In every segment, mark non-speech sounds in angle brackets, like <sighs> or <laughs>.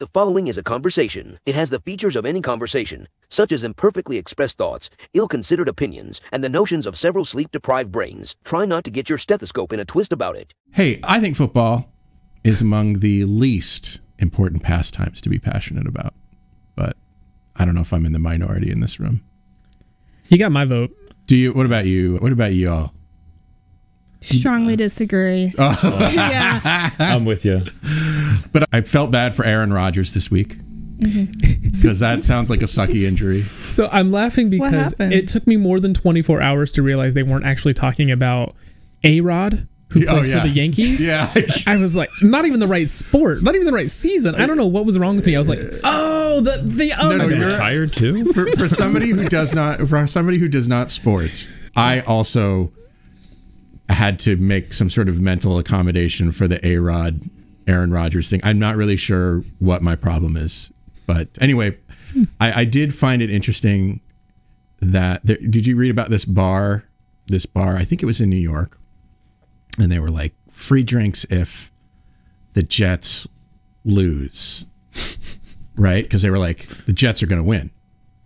The following is a conversation. It has the features of any conversation, such as imperfectly expressed thoughts, ill considered opinions, and the notions of several sleep deprived brains. Try not to get your stethoscope in a twist about it. Hey, I think football is among the least important pastimes to be passionate about. But I don't know if I'm in the minority in this room. You got my vote. Do you? What about you? What about you all? Strongly disagree. <laughs> yeah. I'm with you. But I felt bad for Aaron Rodgers this week Mm-hmm. because that sounds like a sucky injury. So I'm laughing because it took me more than 24 hours to realize they weren't actually talking about A Rod, who Oh, plays yeah. for the Yankees. Yeah. I was like, not even the right sport, not even the right season. I don't know what was wrong with me. I was like, oh, the the No, no, other. you're- Tired too? for, for somebody who does not for somebody who does not sports, I also had to make some sort of mental accommodation for the A Rod Aaron Rodgers thing. I'm not really sure what my problem is, but anyway, I, I did find it interesting that there, did you read about this bar? This bar, I think it was in New York, and they were like free drinks if the Jets lose, <laughs> right? Because they were like the Jets are going to win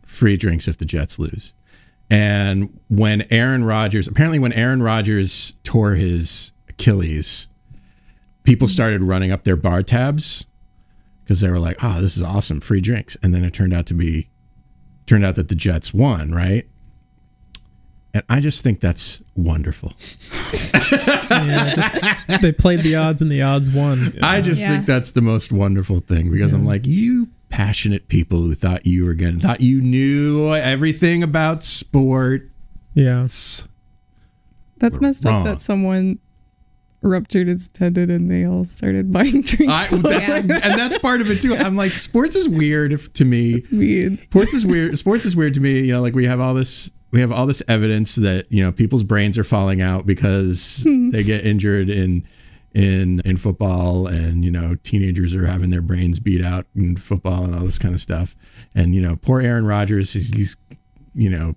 free drinks if the Jets lose. And when Aaron Rodgers, apparently when Aaron Rodgers tore his Achilles, people started running up their bar tabs because they were like, "Oh, this is awesome, free drinks." And then it turned out to be turned out that the Jets won, right? And I just think that's wonderful. Yeah, just- they played the odds and the odds won. I just Yeah. think that's the most wonderful thing because I'm like, you passionate people who thought you were gonna thought you knew everything about sport. Yeah. That's messed Wrong. up that someone ruptured his tendon and they all started buying <laughs> drinks. I, that's, <laughs> and that's part of it too. I'm like, sports is weird to me. weird. Sports is weird. Sports is weird to me. You know, like we have all this, we have all this evidence that you know people's brains are falling out because hmm. they get injured in in in football, and you know teenagers are having their brains beat out in football and all this kind of stuff. And you know, poor Aaron Rodgers, he's, he's you know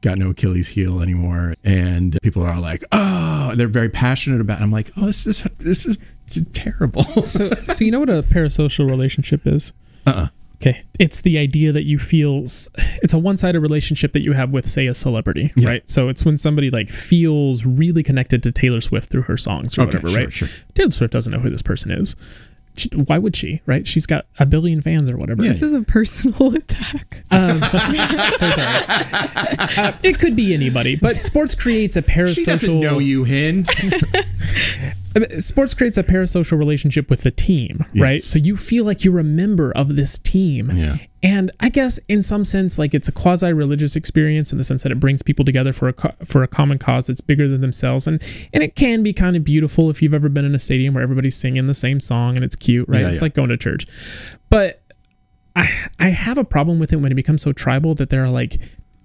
got no Achilles heel anymore, and people are all like, oh, they're very passionate about. It. I'm like, oh, this is this is terrible. So, so you know what a parasocial relationship is? Uh-uh. Okay, it's the idea that you feel it's a one-sided relationship that you have with, say, a celebrity, Yeah. right? So it's when somebody like feels really connected to Taylor Swift through her songs or Okay, whatever, sure, right? sure. Taylor Swift doesn't know who this person is. She, why would she, right? She's got a billion fans or whatever. This is a personal <laughs> attack. Um, <laughs> so sorry. Uh, it could be anybody, but sports creates a parasocial. she doesn't know you, Hind. <laughs> Uh, sports creates a parasocial relationship with the team, right? So you feel like you're a member of this team. Yeah. And I guess in some sense, like it's a quasi-religious experience in the sense that it brings people together for a for a common cause that's bigger than themselves, and and it can be kind of beautiful if you've ever been in a stadium where everybody's singing the same song and it's cute, right? Yeah, it's yeah. like going to church. But I I have a problem with it when it becomes so tribal that there are like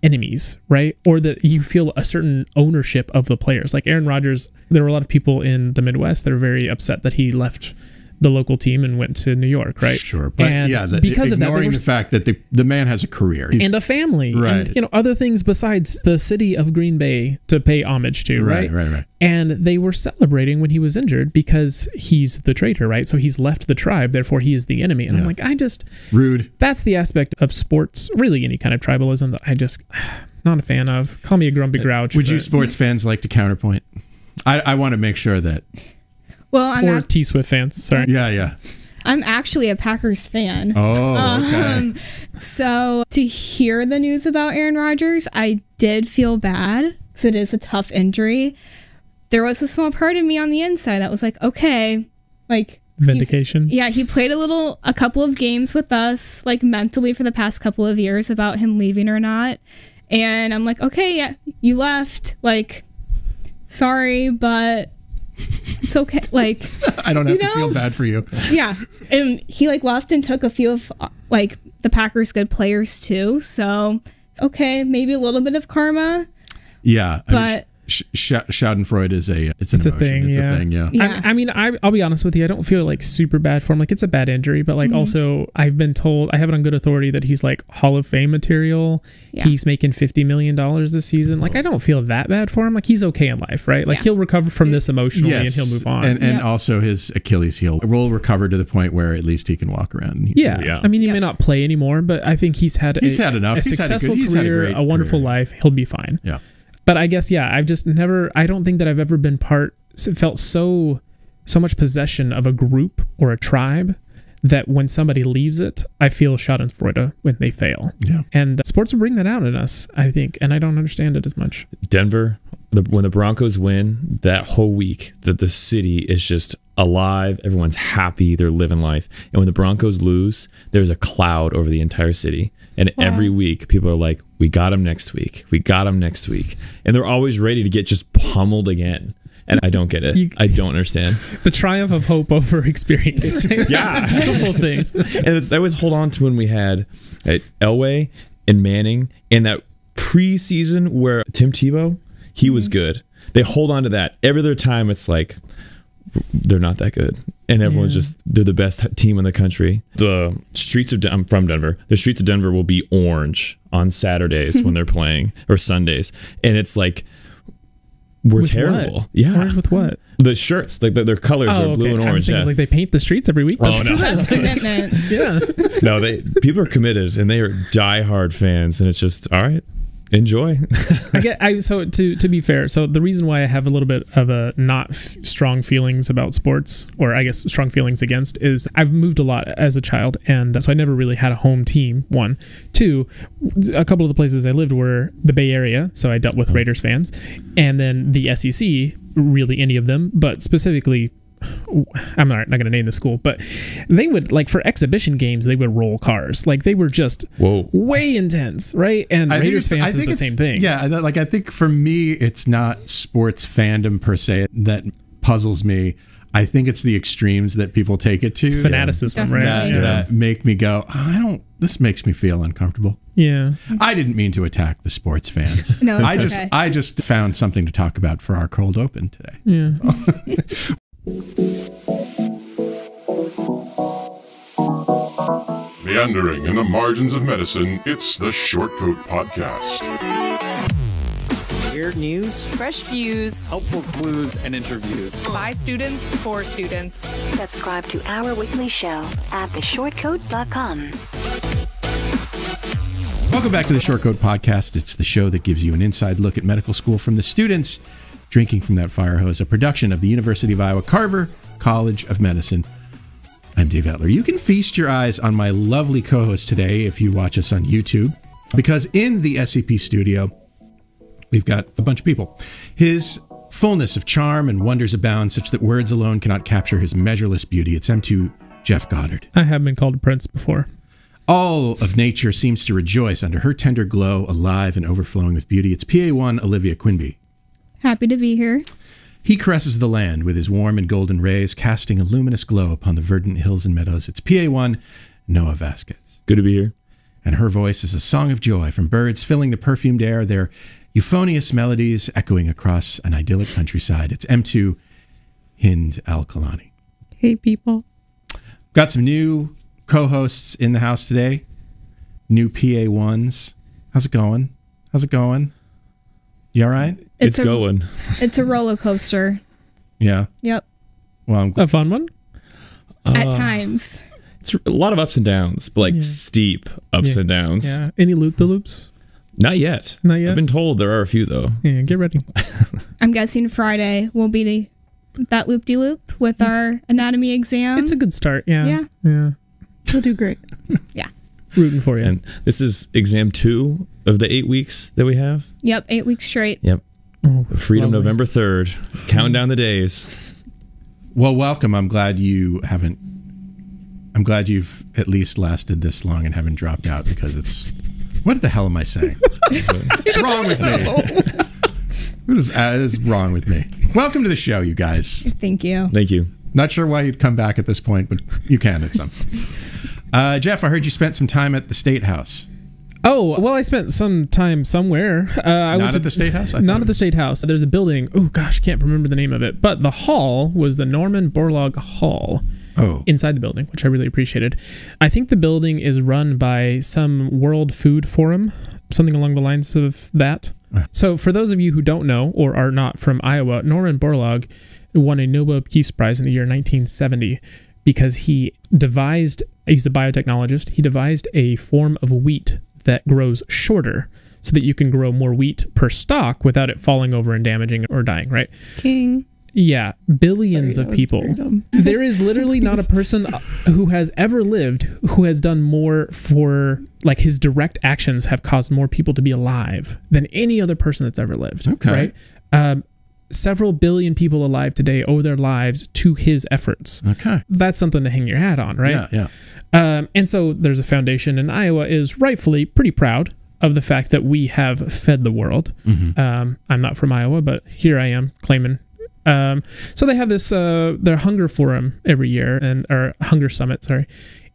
enemies, right? Or that you feel a certain ownership of the players. Like Aaron Rodgers, there were a lot of people in the Midwest that are very upset that he left the local team and went to New York, right? Sure, but And yeah, the, because of that, ignoring the fact that the, the man has a career, He's- and a family Right. and you know other things besides the city of Green Bay to pay homage to, right? right, right, right. And they were celebrating when he was injured because he's the traitor, right? So he's left the tribe, therefore he is the enemy. And I'm like, I just Rude. that's the aspect of sports, really any kind of tribalism that I just <sighs> not a fan of. Call me a grumpy uh, grouch. Would you sports fans like to counterpoint? I, I want to make sure that. Well, I'm or ac- T Swift fans? Sorry. Yeah, yeah. I'm actually a Packers fan. Oh, okay. Um, so to hear the news about Aaron Rodgers, I did feel bad because it is a tough injury. There was a small part of me on the inside that was like, okay, like Vindication. Yeah, he played a little, a couple of games with us, like mentally for the past couple of years about him leaving or not. And I'm like, okay, yeah, you left. Like, sorry, but it's okay. Like, <laughs> I don't have You to feel bad for you. yeah and he like left and took a few of like the packers good players too so okay maybe a little bit of karma Yeah, I mean, but Sch- Sch- Schadenfreude is a it's an It's a emotion. thing, It's yeah. a thing. Yeah. Yeah. I, I mean, I, I'll be honest with you. I don't feel like super bad for him. Like it's a bad injury, but like mm-hmm. also I've been told I have it on good authority that he's like Hall of Fame material. Yeah. He's making fifty million dollars this season. Like I don't feel that bad for him. Like he's okay in life, right? Like Yeah. he'll recover from this emotionally and he'll move on. And and Yep. also his Achilles heel will recover to the point where at least he can walk around. And he's- yeah. Yeah. I mean, he Yeah. may not play anymore, but I think he's had He's a, had enough. a He's had a good- successful he's had a career, great a wonderful career. life. He'll be fine. Yeah. But I guess yeah, I've just never. I don't think that I've ever been part. Felt so so much possession of a group or a tribe that when somebody leaves it, I feel Schadenfreude when they fail. Yeah. And uh, sports will bring that out in us, I think, and I don't understand it as much. Denver, the, when the Broncos win, that whole week, that the city is just alive. Everyone's happy. They're living life. And when the Broncos lose, there's a cloud over the entire city. And every week, people are like, "We got them next week. We got them next week," and they're always ready to get just pummeled again. And I don't get it. You- I don't understand. <laughs> The triumph of hope over experience. right? <laughs> Yeah. it's a beautiful thing. and it's, I always hold on to when we had uh, Elway and Manning in that preseason where Tim Tebow, he was mm-hmm. good. They hold on to that. Every other time, it's like they're not that good, and everyone's Yeah. just they're the best team in the country. The streets of I'm from Denver. The streets of Denver will be orange on Saturdays when they're <laughs> playing or Sundays, and it's like we're With terrible. what? Yeah, Orange with what? the shirts like the, their colors Oh, are blue okay. and I was orange. thinking Yeah. like they paint the streets every week. Oh, That's no. That's commitment. <laughs> yeah. no, they people are committed and they are diehard fans, and it's just all right. Enjoy. <laughs> I get I so to to be fair, so the reason why I have a little bit of a not f- strong feelings about sports or I guess strong feelings against is I've moved a lot as a child and so I never really had a home team. One, two, a couple of the places I lived were the Bay Area, so I dealt with uh-huh. Raiders fans, and then the SEC, really any of them, but specifically I'm not, not going to name the school, but they would like for exhibition games they would roll cars. Like they were just Whoa. way intense, right? And I think Raiders I fans is the same thing. Yeah, like I think for me, it's not sports fandom per se that puzzles me. I think it's the extremes that people take it to It's fanaticism, right? that, yeah. that make me go. I don't. This makes me feel uncomfortable. yeah. I didn't mean to attack the sports fans. <laughs> No, it's I just. I just found something to talk about for our cold open today. Yeah. <laughs> Meandering in the margins of medicine, it's the Shortcoat Podcast. Weird news, Fresh views helpful clues, and interviews. by students for students. Subscribe to our weekly show at theshortcoat.com. Welcome back to the Short Coat Podcast. It's the show that gives you an inside look at medical school from the students drinking from that fire hose, a production of the University of Iowa Carver College of Medicine. I'm Dave Etler. You can feast your eyes on my lovely co host today if you watch us on YouTube, because in the SCP studio, we've got a bunch of people. His fullness of charm and wonders abound, such that words alone cannot capture his measureless beauty. It's M2 Jeff Goddard. I have been called a prince before. All of nature seems to rejoice under her tender glow, alive and overflowing with beauty. It's PA1 Olivia Quinby. Happy to be here. He caresses the land with his warm and golden rays, casting a luminous glow upon the verdant hills and meadows. It's PA1 Noah Vasquez. Good to be here. And her voice is a song of joy from birds filling the perfumed air, their euphonious melodies echoing across an idyllic countryside. It's M2 Hind Al Kalani. Hey, people. Got some new co hosts in the house today, new PA1s. How's it going? How's it going? You all right? It's, a, going. It's a roller coaster. Yeah. Yep. Well, I'm A fun one? At uh, times. It's a lot of ups and downs, but like Yeah. steep ups Yeah. and downs. Yeah. Any loop the loops? Not yet. Not yet? I've been told there are a few though. Yeah, get ready. <laughs> I'm guessing Friday will be the, that loop de loop with our anatomy exam. It's a good start. Yeah. Yeah. Yeah. You'll do great. <laughs> yeah. Rooting for you. And this is exam two of the eight weeks that we have. Yep. Eight weeks straight. Yep. Oh, Freedom lovely. November 3rd. Count down the days. well, welcome. I'm glad you haven't. I'm glad you've at least lasted this long and haven't dropped out because it's. What the hell am I saying? <laughs> What's wrong with me? What is, uh, is wrong with me? Welcome to the show, you guys. Thank you. Thank you. Not sure why you'd come back at this point, but you can at some. Uh, Jeff, I heard you spent some time at the State House. Oh well, I spent some time somewhere. Uh, I Not went to at the State House? I not at the State House. There's a building. Oh gosh, I can't remember the name of it. But the hall was the Norman Borlaug Hall. Oh. inside the building, which I really appreciated. I think the building is run by some World Food Forum, something along the lines of that. So, for those of you who don't know or are not from Iowa, Norman Borlaug won a Nobel Peace Prize in the year 1970 because he devised, he's a biotechnologist, he devised a form of wheat that grows shorter so that you can grow more wheat per stalk without it falling over and damaging or dying, right? King. Yeah, billions Sorry, of people. <laughs> there is literally not a <laughs> person who has ever lived who has done more for like his direct actions have caused more people to be alive than any other person that's ever lived. Okay. Right? Um, several billion people alive today owe their lives to his efforts. Okay. That's something to hang your hat on, right? Yeah, yeah. Um, and so there's a foundation, and Iowa is rightfully pretty proud of the fact that we have fed the world. Um, I'm not from Iowa, but here I am claiming. Um, so they have this uh, their hunger forum every year, and or hunger summit, sorry.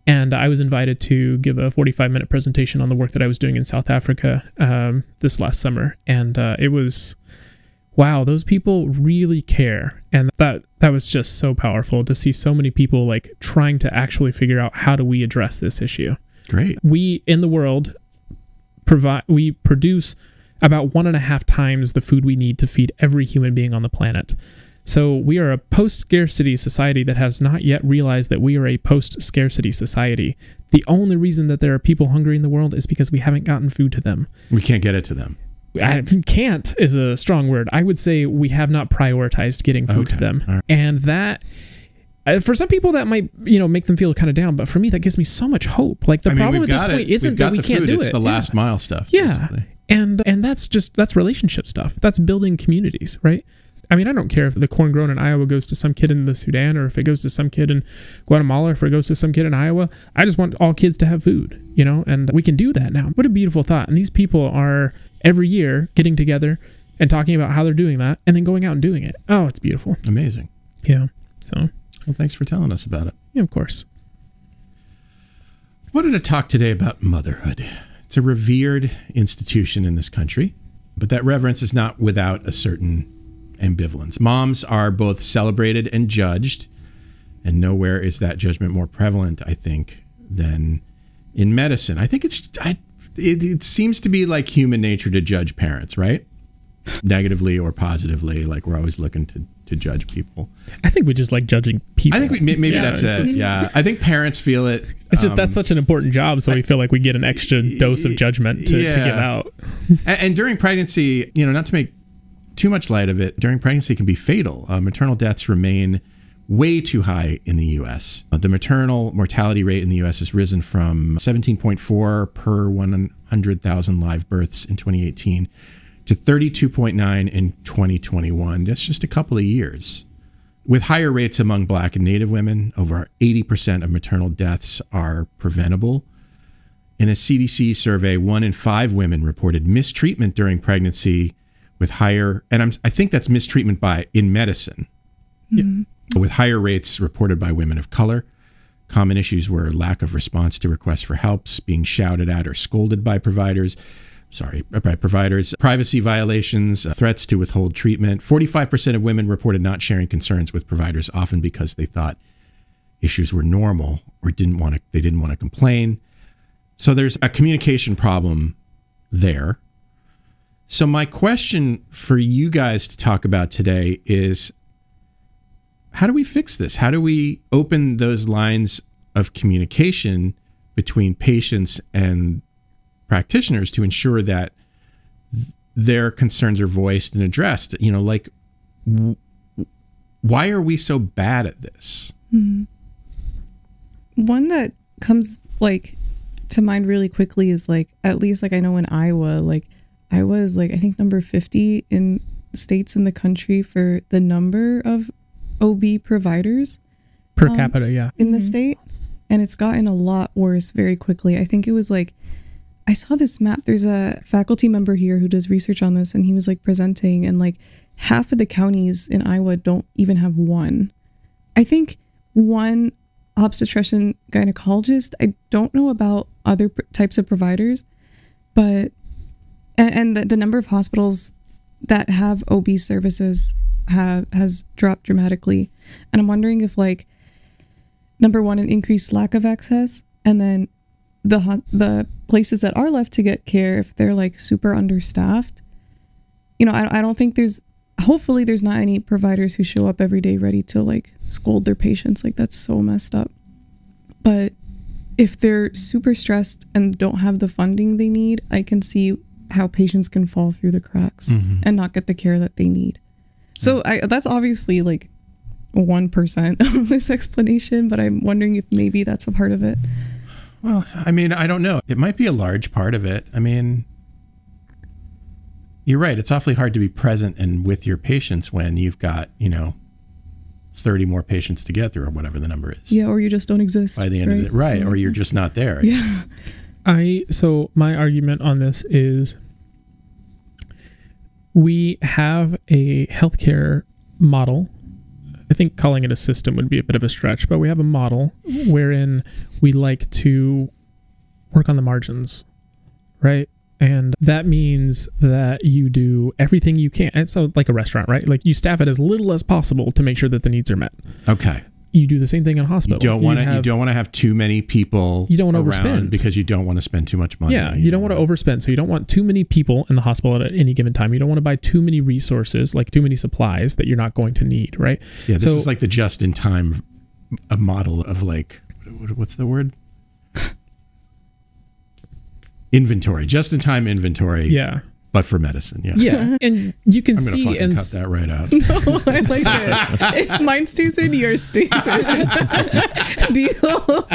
And I was invited to give a 45 minute presentation on the work that I was doing in South Africa um, this last summer, and uh, it was wow those people really care. And that that was just so powerful to see so many people like trying to actually figure out how do we address this issue. Great. we in the world provide we produce about one and a half times the food we need to feed every human being on the planet. So we are a post-scarcity society that has not yet realized that we are a post-scarcity society. The only reason that there are people hungry in the world is because we haven't gotten food to them. We can't get it to them. I, can't is a strong word. I would say we have not prioritized getting food to them, right. and that uh, for some people that might you know make them feel kind of down, but for me that gives me so much hope. Like the I mean, problem at this point isn't that we can't food. do it's it. the Yeah. last mile stuff. Yeah, basically. and and that's just that's relationship stuff. That's building communities, right? I mean, I don't care if the corn grown in Iowa goes to some kid in the Sudan or if it goes to some kid in Guatemala or if it goes to some kid in Iowa. I just want all kids to have food, you know, and we can do that now. What a beautiful thought. And these people are every year getting together and talking about how they're doing that and then going out and doing it. Oh, it's beautiful. Amazing. Yeah. So, Well, thanks for telling us about it. yeah, of course. Wanted to talk today about motherhood. It's a revered institution in this country, but that reverence is not without a certain ambivalence. Moms are both celebrated and judged, and nowhere is that judgment more prevalent, I think, than in medicine. I think it's I, it, it seems to be like human nature to judge parents, right? Negatively or positively, like we're always looking to to judge people. I think we just like judging people. I think we, maybe Yeah, that's it. Yeah, I think parents feel it. It's just um, that's such an important job, so we feel like we get an extra dose of judgment to, to give out. And, and during pregnancy, you know, not to make too much light of it, during pregnancy can be fatal. Uh, maternal deaths remain way too high in the U.S. Uh, the maternal mortality rate in the U.S. has risen from 17.4 per 100,000 live births in 2018 to 32.9 in 2021. That's just a couple of years. With higher rates among Black and Native women, over 80% of maternal deaths are preventable. In a CDC survey, one in five women reported mistreatment during pregnancy with higher, and I'm, I think that's mistreatment by in medicine, with higher rates reported by women of color. Common issues were lack of response to requests for helps, being shouted at or scolded by providers, sorry, by providers, privacy violations, uh, threats to withhold treatment. 45% of women reported not sharing concerns with providers, often because they thought issues were normal or didn't want to, they didn't want to complain. So there's a communication problem there. So my question for you guys to talk about today is how do we fix this? How do we open those lines of communication between patients and practitioners to ensure that their concerns are voiced and addressed? You know, like why are we so bad at this? Mm-hmm. One that comes like to mind really quickly is like at least like I know in Iowa, like Iowa was like I think number 50 in states in the country for the number of OB providers Per Um, capita, yeah. in the state and it's gotten a lot worse very quickly. I think it was like I saw this map. There's a faculty member here who does research on this and he was like presenting and like half of the counties in Iowa don't even have one. I think one obstetrician gynecologist. I don't know about other pr- types of providers, but and, the, the number of hospitals that have OB services have has dropped dramatically, and I'm wondering if like number one, an increased lack of access, and then the the places that are left to get care if they're like super understaffed. You know, I, I don't think there's hopefully there's not any providers who show up every day ready to like scold their patients. Like that's so messed up. But if they're super stressed and don't have the funding they need i can see how patients can fall through the cracks Mhm. and not get the care that they need so I, that's obviously like 1% <laughs> of this explanation but i'm wondering if maybe that's a part of it Well, I mean, I don't know. It might be a large part of it. I mean, you're right. It's awfully hard to be present and with your patients when you've got, you know, 30 more patients to get through or whatever the number is yeah or you just don't exist by the end of it. Right. Or you're just not there. yeah <laughs> I so my argument on this is we have a healthcare model. I think calling it a system would be a bit of a stretch, but we have a model wherein we like to work on the margins, right? And that means that you do everything you can. It's so like a restaurant, right? Like you staff it as little as possible to make sure that the needs are met. Okay. You do the same thing in a hospital. You don't want to. You have- don't want to have too many people. You don't wanna overspend. because you don't want to spend too much money. Yeah, you don't want to overspend. So you don't want too many people in the hospital at any given time. You don't want to buy too many resources, like too many supplies that you're not going to need, right? Yeah, this so, is like the just-in-time a model of like what's the word? <laughs> inventory, just-in-time inventory. Yeah. But for medicine. Yeah. yeah, <laughs> and you can I'm see fucking and cut that right out. <laughs> no i like it if mine stays in yours stays in <laughs> deal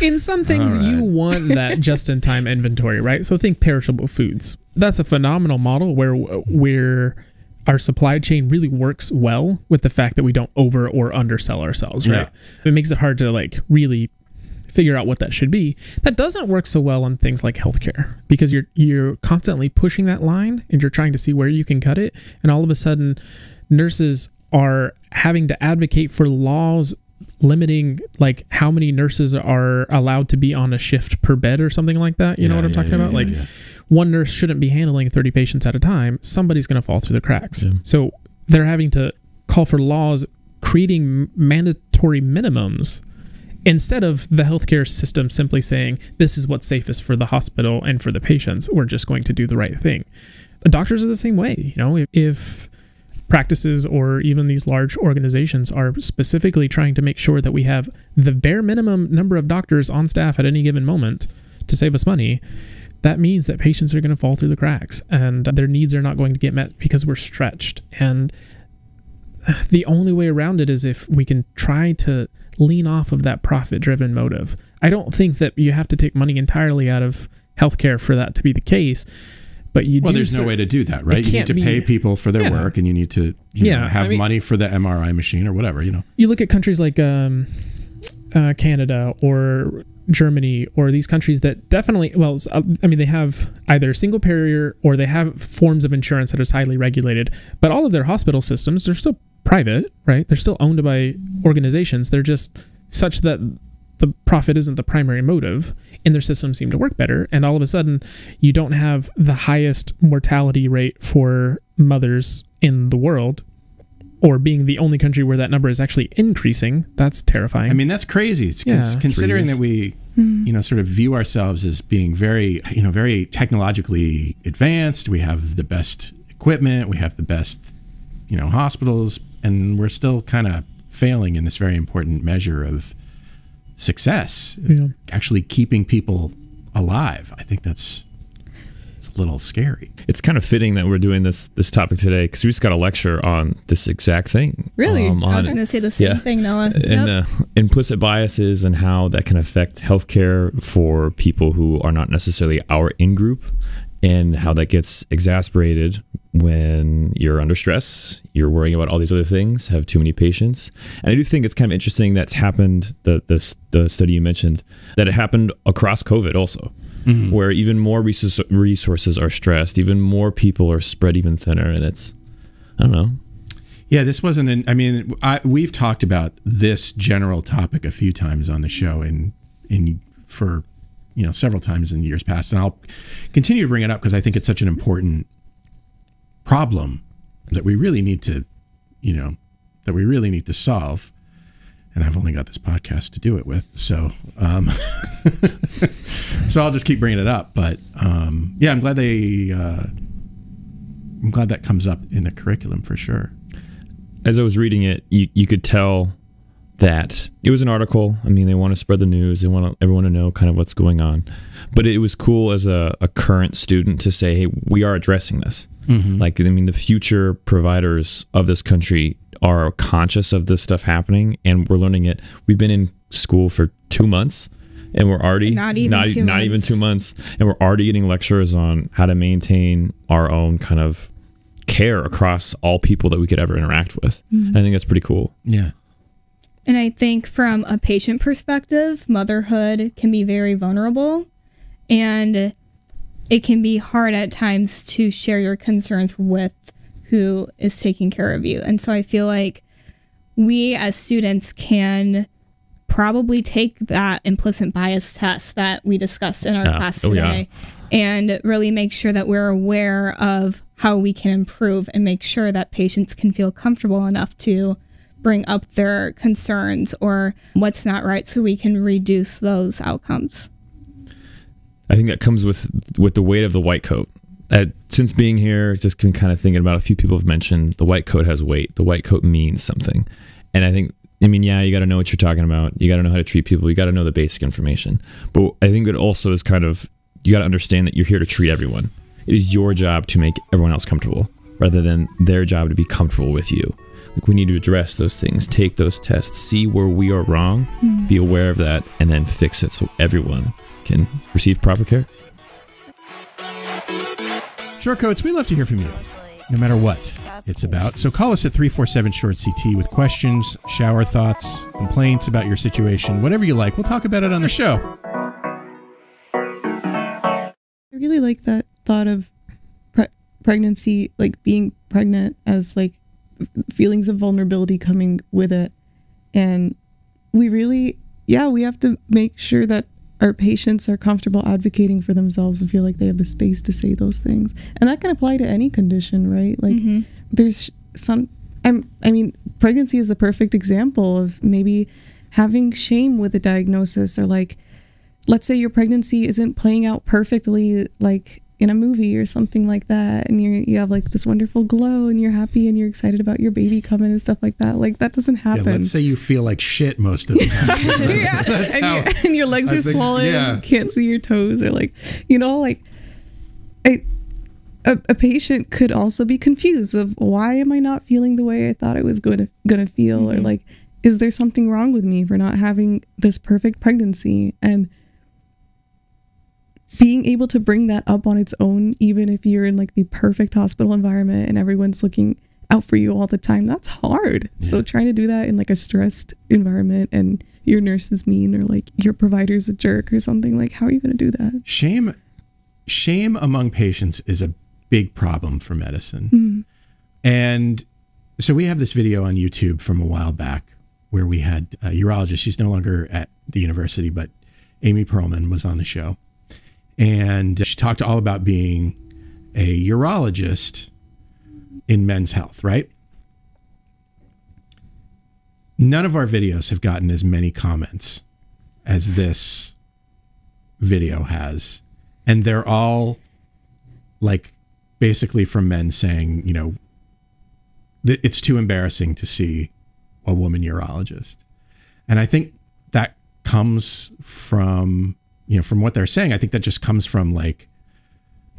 in some things All right. you want that just-in-time inventory, right? So think perishable foods. That's a phenomenal model where where our supply chain really works well with the fact that we don't over or undersell ourselves, right? It makes it hard to like really figure out what that should be. That doesn't work so well on things like healthcare because you're you're constantly pushing that line and you're trying to see where you can cut it and all of a sudden nurses are having to advocate for laws limiting like how many nurses are allowed to be on a shift per bed or something like that. You know what I'm yeah, talking yeah, about? yeah, like yeah. one nurse shouldn't be handling 30 patients at a time. Somebody's going to fall through the cracks. So they're having to call for laws creating mandatory minimums instead of the healthcare system simply saying this is what's safest for the hospital and for the patients. We're just going to do the right thing. The doctors are the same way you know? If, if practices or even these large organizations are specifically trying to make sure that we have the bare minimum number of doctors on staff at any given moment to save us money that means that patients are going to fall through the cracks and their needs are not going to get met because we're stretched. And the only way around it is if we can try to lean off of that profit driven motive. I don't think that you have to take money entirely out of healthcare for that to be the case, but you do Well, there's no way to do that, right? You need to be- pay people for their Yeah. work, and you need to, you Yeah, know, have I mean- money for the MRI machine or whatever. You know. you look at countries like um, uh, Canada or Germany or these countries that definitely, well, uh, I mean, they have either single payer or they have forms of insurance that is highly regulated, but all of their hospital systems, they're still private, right? They're still owned by organizations. They're just such that the profit isn't the primary motive and their systems seem to work better. And all of a sudden, you don't have the highest mortality rate for mothers in the world or being the only country where that number is actually increasing. That's terrifying. I mean, that's crazy. It's cons- Yeah. considering that we, hmm. you know, sort of view ourselves as being very, you know, very technologically advanced. We have the best equipment. We have the best, you know, hospitals, and we're still kind of failing in this very important measure of success. is Yeah. Actually, keeping people alive. I think that's it's a little scary. It's kind of fitting that we're doing this this topic today because we just got a lecture on this exact thing. Really? um, I was going to say the same yeah. thing, Noah. and Yep. uh, implicit biases and how that can affect healthcare for people who are not necessarily our in group and how that gets exasperated when you're under stress you're worrying about all these other things have too many patients and i do think it's kind of interesting that's happened the the, the study you mentioned that it happened across covid also mm-hmm. where even more resource, resources are stressed even more people are spread even thinner and it's i don't know Yeah, this wasn't an. I mean, I, we've talked about this general topic a few times on the show, and in for you know, several times in years past, and I'll continue to bring it up because I think it's such an important problem that we really need to, you know, that we really need to solve. And I've only got this podcast to do it with, so um, <laughs> so I'll just keep bringing it up. But um, yeah, I'm glad they. Uh, I'm glad that comes up in the curriculum for sure. As I was reading it, you, you could tell that it was an article. I mean, they want to spread the news. They want everyone to know kind of what's going on. But it was cool as a, a current student to say, hey, we are addressing this. Mhm. Like, I mean, the future providers of this country are conscious of this stuff happening, and we're learning it. We've been in school for two months, and we're already Not even not, two not even months. two months, and we're already getting lectures on how to maintain our own kind of care across all people that we could ever interact with. Mhm. And I think that's pretty cool. Yeah. And I think from a patient perspective, motherhood can be very vulnerable and it can be hard at times to share your concerns with who is taking care of you. And so I feel like we as students can probably take that implicit bias test that we discussed in our Yeah. class Oh, yeah. today and really make sure that we're aware of how we can improve and make sure that patients can feel comfortable enough to bring up their concerns or what's not right so we can reduce those outcomes. I think that comes with with the weight of the white coat. Uh, since being here, just been kind of thinking about a few people have mentioned the white coat has weight. The white coat means something, and I think. I mean, yeah, you got to know what you're talking about. You got to know how to treat people. You got to know the basic information. But I think it also is kind of you got to understand that you're here to treat everyone. It is your job to make everyone else comfortable, rather than their job to be comfortable with you. Like we need to address those things, take those tests, see where we are wrong, Mm. be aware of that, and then fix it so everyone can receive proper care. Short coats, we love to hear from you, no matter what it's about. So call us at 347 Short CT with questions, shower thoughts, complaints about your situation, whatever you like. We'll talk about it on the show. I really like that thought of pre- pregnancy, like being pregnant, as like feelings of vulnerability coming with it. And we really, yeah, we have to make sure that our patients are comfortable advocating for themselves and feel like they have the space to say those things. And that can apply to any condition, right? Like mm-hmm. there's some I'm I mean, pregnancy is the perfect example of maybe having shame with a diagnosis or like let's say your pregnancy isn't playing out perfectly like in a movie or something like that and you you have like this wonderful glow and you're happy and you're excited about your baby coming and stuff like that like that doesn't Yeah, happen let's say you feel like shit most of the <laughs> time. That's- that's and, how- your, <laughs> and your legs I are think- swollen yeah. you can't see your toes or like you know like I, a, a patient could also be confused of why am i not feeling the way i thought i was going to going to feel or Mhm. like is there something wrong with me for not having this perfect pregnancy and being able to bring that up on its own even if you're in like the perfect hospital environment and everyone's looking out for you all the time that's hard so trying to do that in like a stressed environment and your nurse is mean or like your provider's a jerk or something like how are you going to do that Shame shame among patients is a big problem for medicine. Mm. And so we have this video on YouTube from a while back where we had a urologist. She's no longer at the university, but Amy Perlman was on the show. And she talked all about being a urologist in men's health, right? None of our videos have gotten as many comments as this video has. And they're all like basically from men saying, you know, it's too embarrassing to see a woman urologist. And I think that comes from, you know, from what they're saying, I think that just comes from like,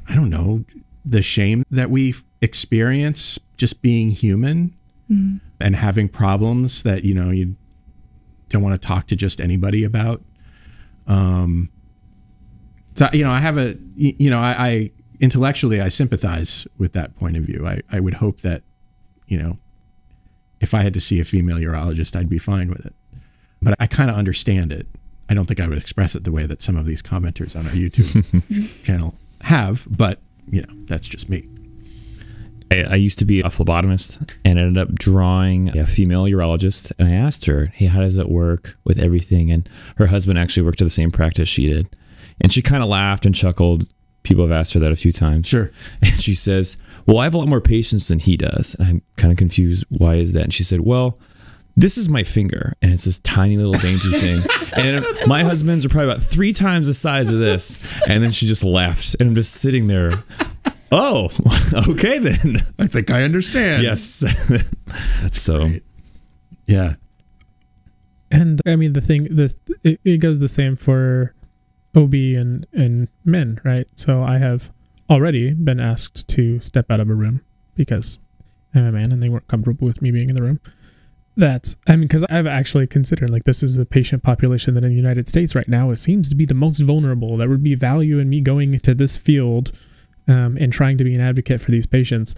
I don't know, the shame that we experience just being human Mhm. and having problems that, you know, you don't want to talk to just anybody about. Um, so, you know, I have a, you know, I, I intellectually, I sympathize with that point of view. I, I would hope that, you know, if I had to see a female urologist, I'd be fine with it. But I kind of understand it. I don't think I would express it the way that some of these commenters on our YouTube <laughs> channel have, but, you know, that's just me. I, I used to be a phlebotomist and ended up drawing a female urologist. And I asked her, "Hey, how does it work with everything?" And her husband actually worked at the same practice she did. And she kind of laughed and chuckled. People have asked her that a few times. Sure. <laughs> And she says, Well, I have a lot more patience than he does. And I'm kind of confused. Why is that? And she said, Well, this is my finger, and it's this tiny little dainty thing. <laughs> And my husband's are probably about three times the size of this. And then she just laughed. And I'm just sitting there. Oh, <laughs> okay then. I think I understand. Yes. <laughs> That's so. great. Yeah. And I mean, the thing, the it, it goes the same for OB and and men, right? So I have already been asked to step out of a room because I'm a man and they weren't comfortable with me being in the room. That's I mean, because I've actually considered like this is the patient population that in the United States right now it seems to be the most vulnerable. There would be value in me going into this field um, and trying to be an advocate for these patients.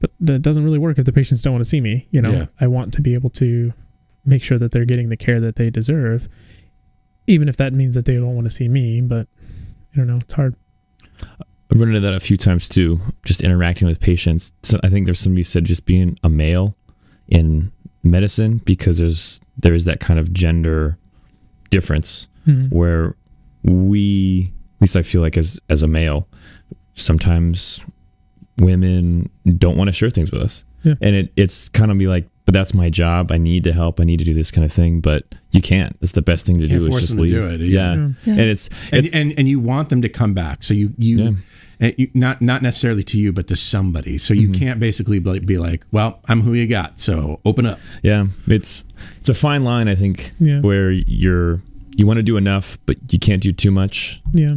But that doesn't really work if the patients don't want to see me. You know, Yeah. I want to be able to make sure that they're getting the care that they deserve, even if that means that they don't want to see me. But I don't know, it's hard. I've run into that a few times too, just interacting with patients. So I think there's somebody said just being a male in medicine because there's there's that kind of gender difference Mhm. where we at least I feel like as as a male, sometimes women don't want to share things with us. Yeah. And it it's kind of be like, but that's my job. I need to help. I need to do this kind of thing. But you can't. It's the best thing to Can't do is just leave. do it, Yeah. yeah. Yeah. And it's And, it's and and you want them to come back. So you you, Yeah. you Eh, not not necessarily to you, but to somebody. So you mm-hmm. can't basically be be like, well, I'm who you got. So open up. Yeah, it's it's a fine line, I think, Yeah. where you're you want to do enough, but you can't do too much. Yeah.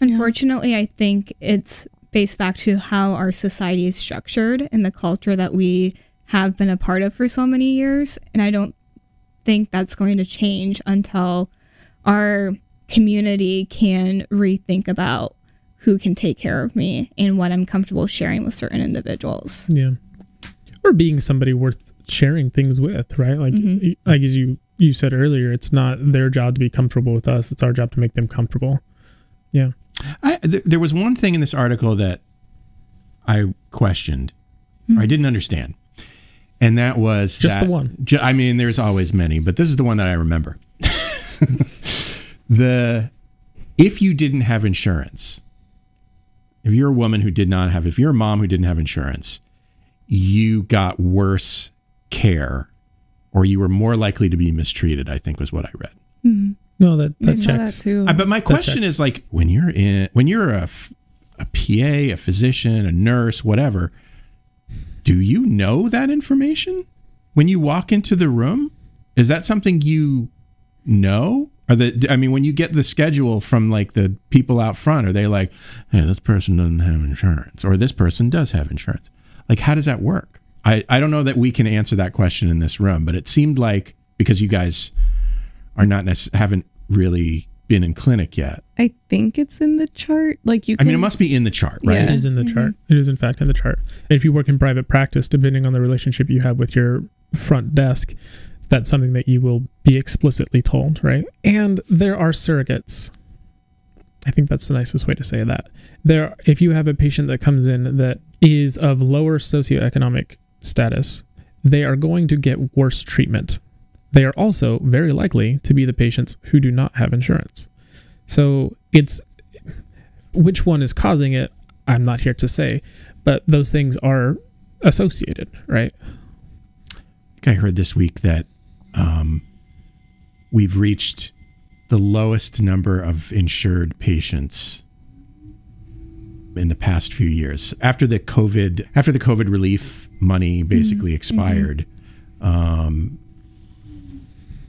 Unfortunately, I think it's based back to how our society is structured and the culture that we have been a part of for so many years. And I don't think that's going to change until our community can rethink about who can take care of me and what I'm comfortable sharing with certain individuals. Yeah. Or being somebody worth sharing things with, right? Like Mhm. like as you you said earlier, it's not their job to be comfortable with us. It's our job to make them comfortable. Yeah. I, th- there was one thing in this article that I questioned, or I didn't understand, and that was Just the one. ju- I mean, there's always many, but this is the one that I remember. <laughs> the if you didn't have insurance, if you're a woman who did not have, if you're a mom who didn't have insurance, you got worse care, or you were more likely to be mistreated. I think was what I read. No, that I that saw that checks. too. Uh, but my question checks. is like when you're in when you're a, f- a PA, a physician, a nurse, whatever, do you know that information when you walk into the room? Is that something you know? Or the I mean, when you get the schedule from like the people out front, are they like, "Hey, this person doesn't have insurance," or "This person does have insurance"? Like, how does that work? I I don't know that we can answer that question in this room, but it seemed like because you guys are not necess- haven't really been in clinic yet. I think it's in the chart. Like you. I mean, it must be in the chart, right? Yeah. It is in the mm-hmm. chart. It is in fact in the chart. And if you work in private practice, depending on the relationship you have with your front desk, that's something that you will be explicitly told, right? And there are surrogates. I think that's the nicest way to say that. There if you have a patient that comes in that is of lower socioeconomic status, they are going to get worse treatment. They are also very likely to be the patients who do not have insurance. So it's which one is causing it, I'm not here to say, but those things are associated, right? I heard this week that um, we've reached the lowest number of insured patients in the past few years after the COVID after the COVID relief money basically expired. Um,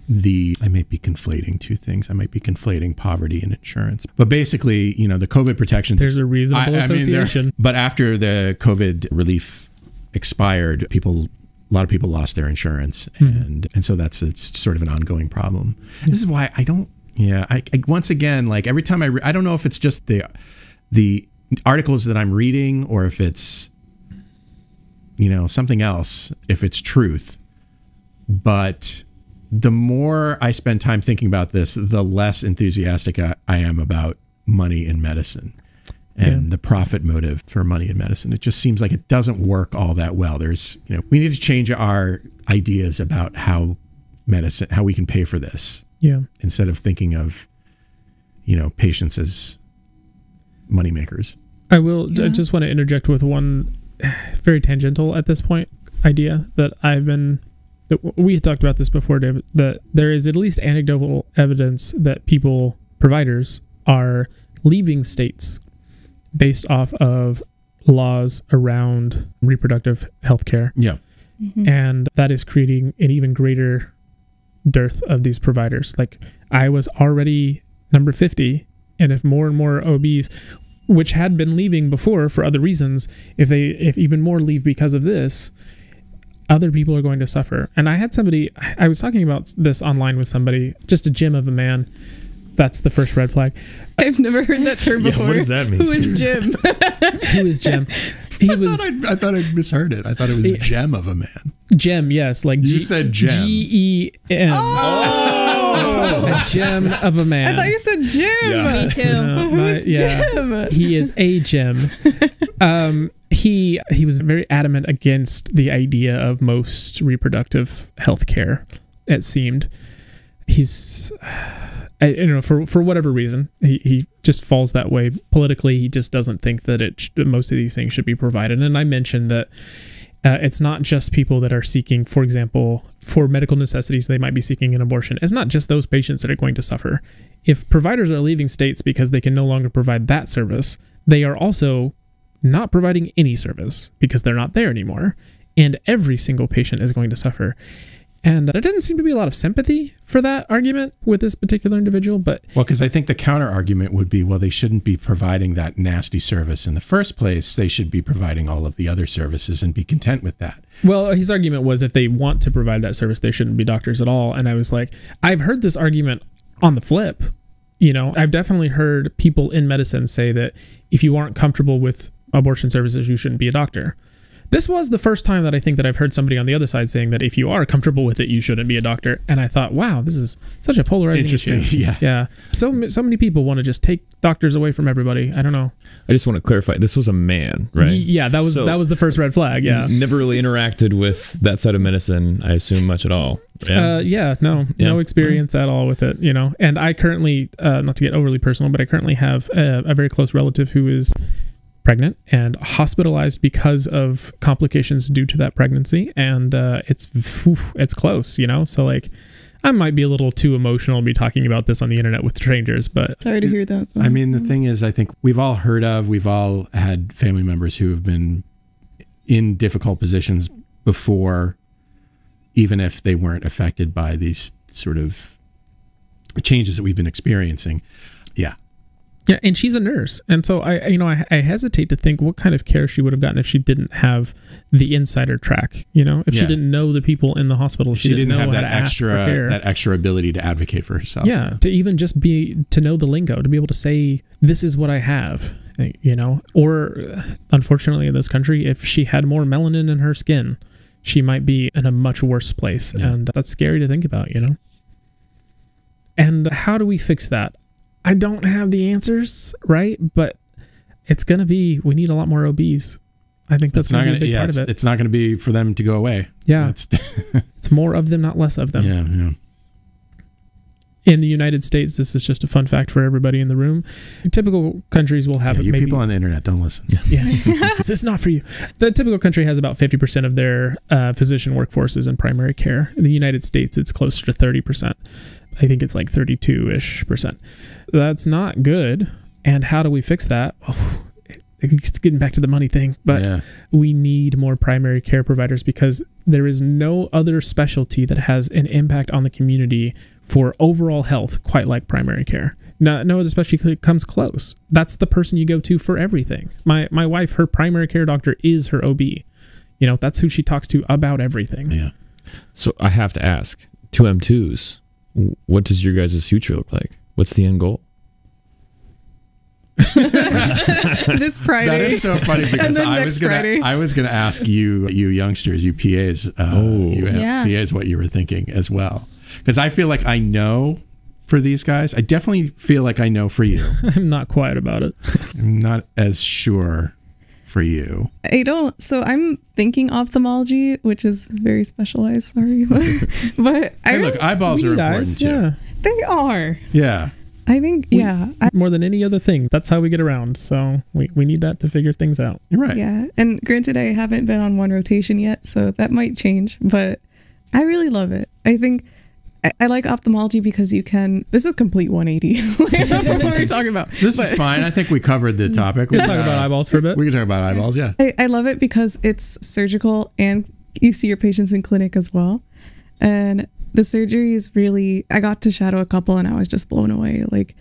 the I might be conflating two things. I might be conflating poverty and insurance, but basically, you know, the COVID protections. There's a reasonable I- I mean, association. but after the COVID relief expired, people, a lot of people lost their insurance, hmm. and and so that's it's sort of an ongoing problem. Hmm. This is why I don't. Yeah, I, I once again like every time I re- I don't know if it's just the the articles that I'm reading or if it's you know something else, if it's truth, but the more I spend time thinking about this, the less enthusiastic I, I am about money in medicine and the profit motive for money in medicine. It just seems like it doesn't work all that well. There's, you know, we need to change our ideas about how medicine, how we can pay for this Yeah. instead of thinking of, you know, patients as moneymakers. I will j- just want to interject with one very tangential at this point idea that I've been that we had talked about this before, David. That there is at least anecdotal evidence that people providers are leaving states based off of laws around reproductive health care, Yeah. Mm-hmm. and that is creating an even greater dearth of these providers. Like I was already number 50 and if more and more OBs which had been leaving before for other reasons, if they if even more leave because of this, other people are going to suffer. And I had somebody I was talking about this online with somebody, just a gem of a man. That's the first red flag. I've never heard that term <laughs> Yeah, before. what does that mean? Who is Jim? <laughs> Who is Jim? He I was thought I, I thought I misheard it. I thought it was a gem of a man. Gem, yes, like You said gem. G E M. <laughs> A gem of a man. I thought you said Jim. Yeah. Me too. No, my- Who's yeah. Jim? he is a gem. Um, he he was very adamant against the idea of most reproductive health care. It seemed he's I, you know for for whatever reason he, he just falls that way politically. He just doesn't think that it sh- most of these things should be provided. And I mentioned that. Uh, it's not just people that are seeking, for example, for medical necessities, they might be seeking an abortion. It's not just those patients that are going to suffer. If providers are leaving states because they can no longer provide that service, they are also not providing any service because they're not there anymore. And every single patient is going to suffer. And there didn't seem to be a lot of sympathy for that argument with this particular individual, but Well, because I think the counter argument would be, well, they shouldn't be providing that nasty service in the first place. They should be providing all of the other services and be content with that. Well, his argument was if they want to provide that service, they shouldn't be doctors at all. And I was like, I've heard this argument on the flip. You know, I've definitely heard people in medicine say that if you aren't comfortable with abortion services, you shouldn't be a doctor. This was the first time that I think that I've heard somebody on the other side saying that if you are comfortable with it, you shouldn't be a doctor. And I thought, wow, this is such a polarizing Interesting, issue. <laughs> yeah. yeah. So so many people want to just take doctors away from everybody. I don't know. I just want to clarify. This was a man, right? Yeah, that was So- that was the first red flag. Yeah. Never really interacted with that side of medicine, I assume, much at all. Yeah. Uh, yeah, no, Yeah. no experience at all with it, you know. And I currently, uh, not to get overly personal, but I currently have a, a very close relative who is pregnant and hospitalized because of complications due to that pregnancy, and uh, it's it's close, you know. So like, I might be a little too emotional to be talking about this on the internet with strangers, but Sorry to hear that. I mean, the thing is, I think we've all heard of, we've all had family members who have been in difficult positions before, even if they weren't affected by these sort of changes that we've been experiencing. Yeah. Yeah, and she's a nurse, and so I, you know, I, I hesitate to think what kind of care she would have gotten if she didn't have the insider track. You know, if she didn't know the people in the hospital, if She, didn't, know have that to ask for extra care. that extra ability to advocate for herself. yeah, to even just be to know the lingo, to be able to say this is what I have. You know, or unfortunately in this country, if she had more melanin in her skin, she might be in a much worse place, and that's scary to think about. You know. And how do we fix that? I don't have the answers, right? But it's gonna be we need a lot more OBs. I think that's not gonna, gonna, be a big yeah, part it's, of it. it's not going to be for them to go away. Yeah. That's, <laughs> It's more of them, not less of them. yeah, yeah. In the United States, this is just a fun fact for everybody in the room. Typical countries will have Yeah, you maybe people on the internet don't listen. yeah. <laughs> this is not for you. The typical country has about 50% of their uh, physician workforce is in primary care. In the United States, it's closer to 30%. I think it's like 32 ish percent. That's not good. And how do we fix that? Oh, it's getting back to the money thing, but Yeah. we need more primary care providers because there is no other specialty that has an impact on the community for overall health quite like primary care. No, no other specialty comes close. That's the person you go to for everything. My my wife, her primary care doctor is her OB. You know, that's who she talks to about everything. Yeah. So I have to ask, two M2s, what does your guys' future look like? What's the end goal? <laughs> this Friday. That is so funny <laughs> because I was gonna Friday. I was gonna ask you you youngsters you PAs uh, Oh. you Yeah. PAs what you were thinking as well because I feel like I know for these guys I definitely feel like I know for you <laughs> I'm not quiet about it. I'm not as sure for you I don't. So I'm thinking ophthalmology, which is very specialized. Sorry, <laughs> but, <laughs> but I hey look eyeballs are important guys, too yeah. they are. yeah I think yeah, I, More than any other thing, that's how we get around. So we, we need that to figure things out. You're right. yeah. And granted, I haven't been on one rotation yet, so that might change. But I really love it. I think I, I like ophthalmology because you can. This is a complete 180 from <laughs> what we're <laughs> talking about. This is fine. I think we covered the <laughs> topic. We We'll talk about eyeballs for a bit. We can talk about eyeballs. Yeah. I, I love it because it's surgical and you see your patients in clinic as well. And the surgery is really, I got to shadow a couple and I was just blown away. Like,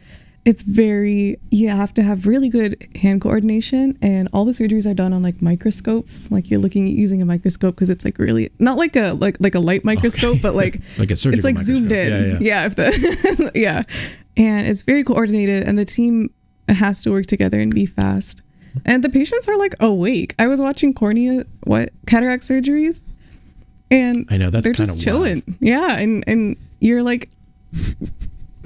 it's very, you have to have really good hand coordination. And all the surgeries are done on like microscopes. Like, you're looking at using a microscope because it's like really, not like a, like, like a light microscope, but like, <laughs> Like a surgical it's like zoomed in. Yeah, yeah. if the, <laughs> yeah. And it's very coordinated and the team has to work together and be fast. And the patients are like awake. I was watching cornea, what cataract surgeries, and I know, that's they're just chilling. Yeah, and and you're like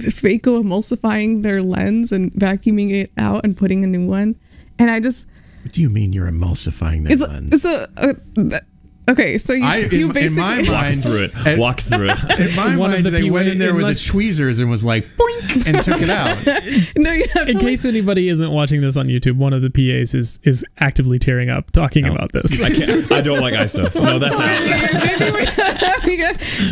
phaco emulsifying their lens and vacuuming it out and putting a new one. And I just What do you mean you're emulsifying their it's lens? it's a, th- okay. So you, I, in, you in basically my Walk mind, us through it. at- <laughs> Walk us through it. in my One mind, the they went in there with the tweezers and was like, boink, and took it out. <laughs> no, you have In to, like, case anybody isn't watching this on YouTube, one of the PAs is is actively tearing up talking about this. I can't. I don't like eye stuff. No, that's out. Maybe we-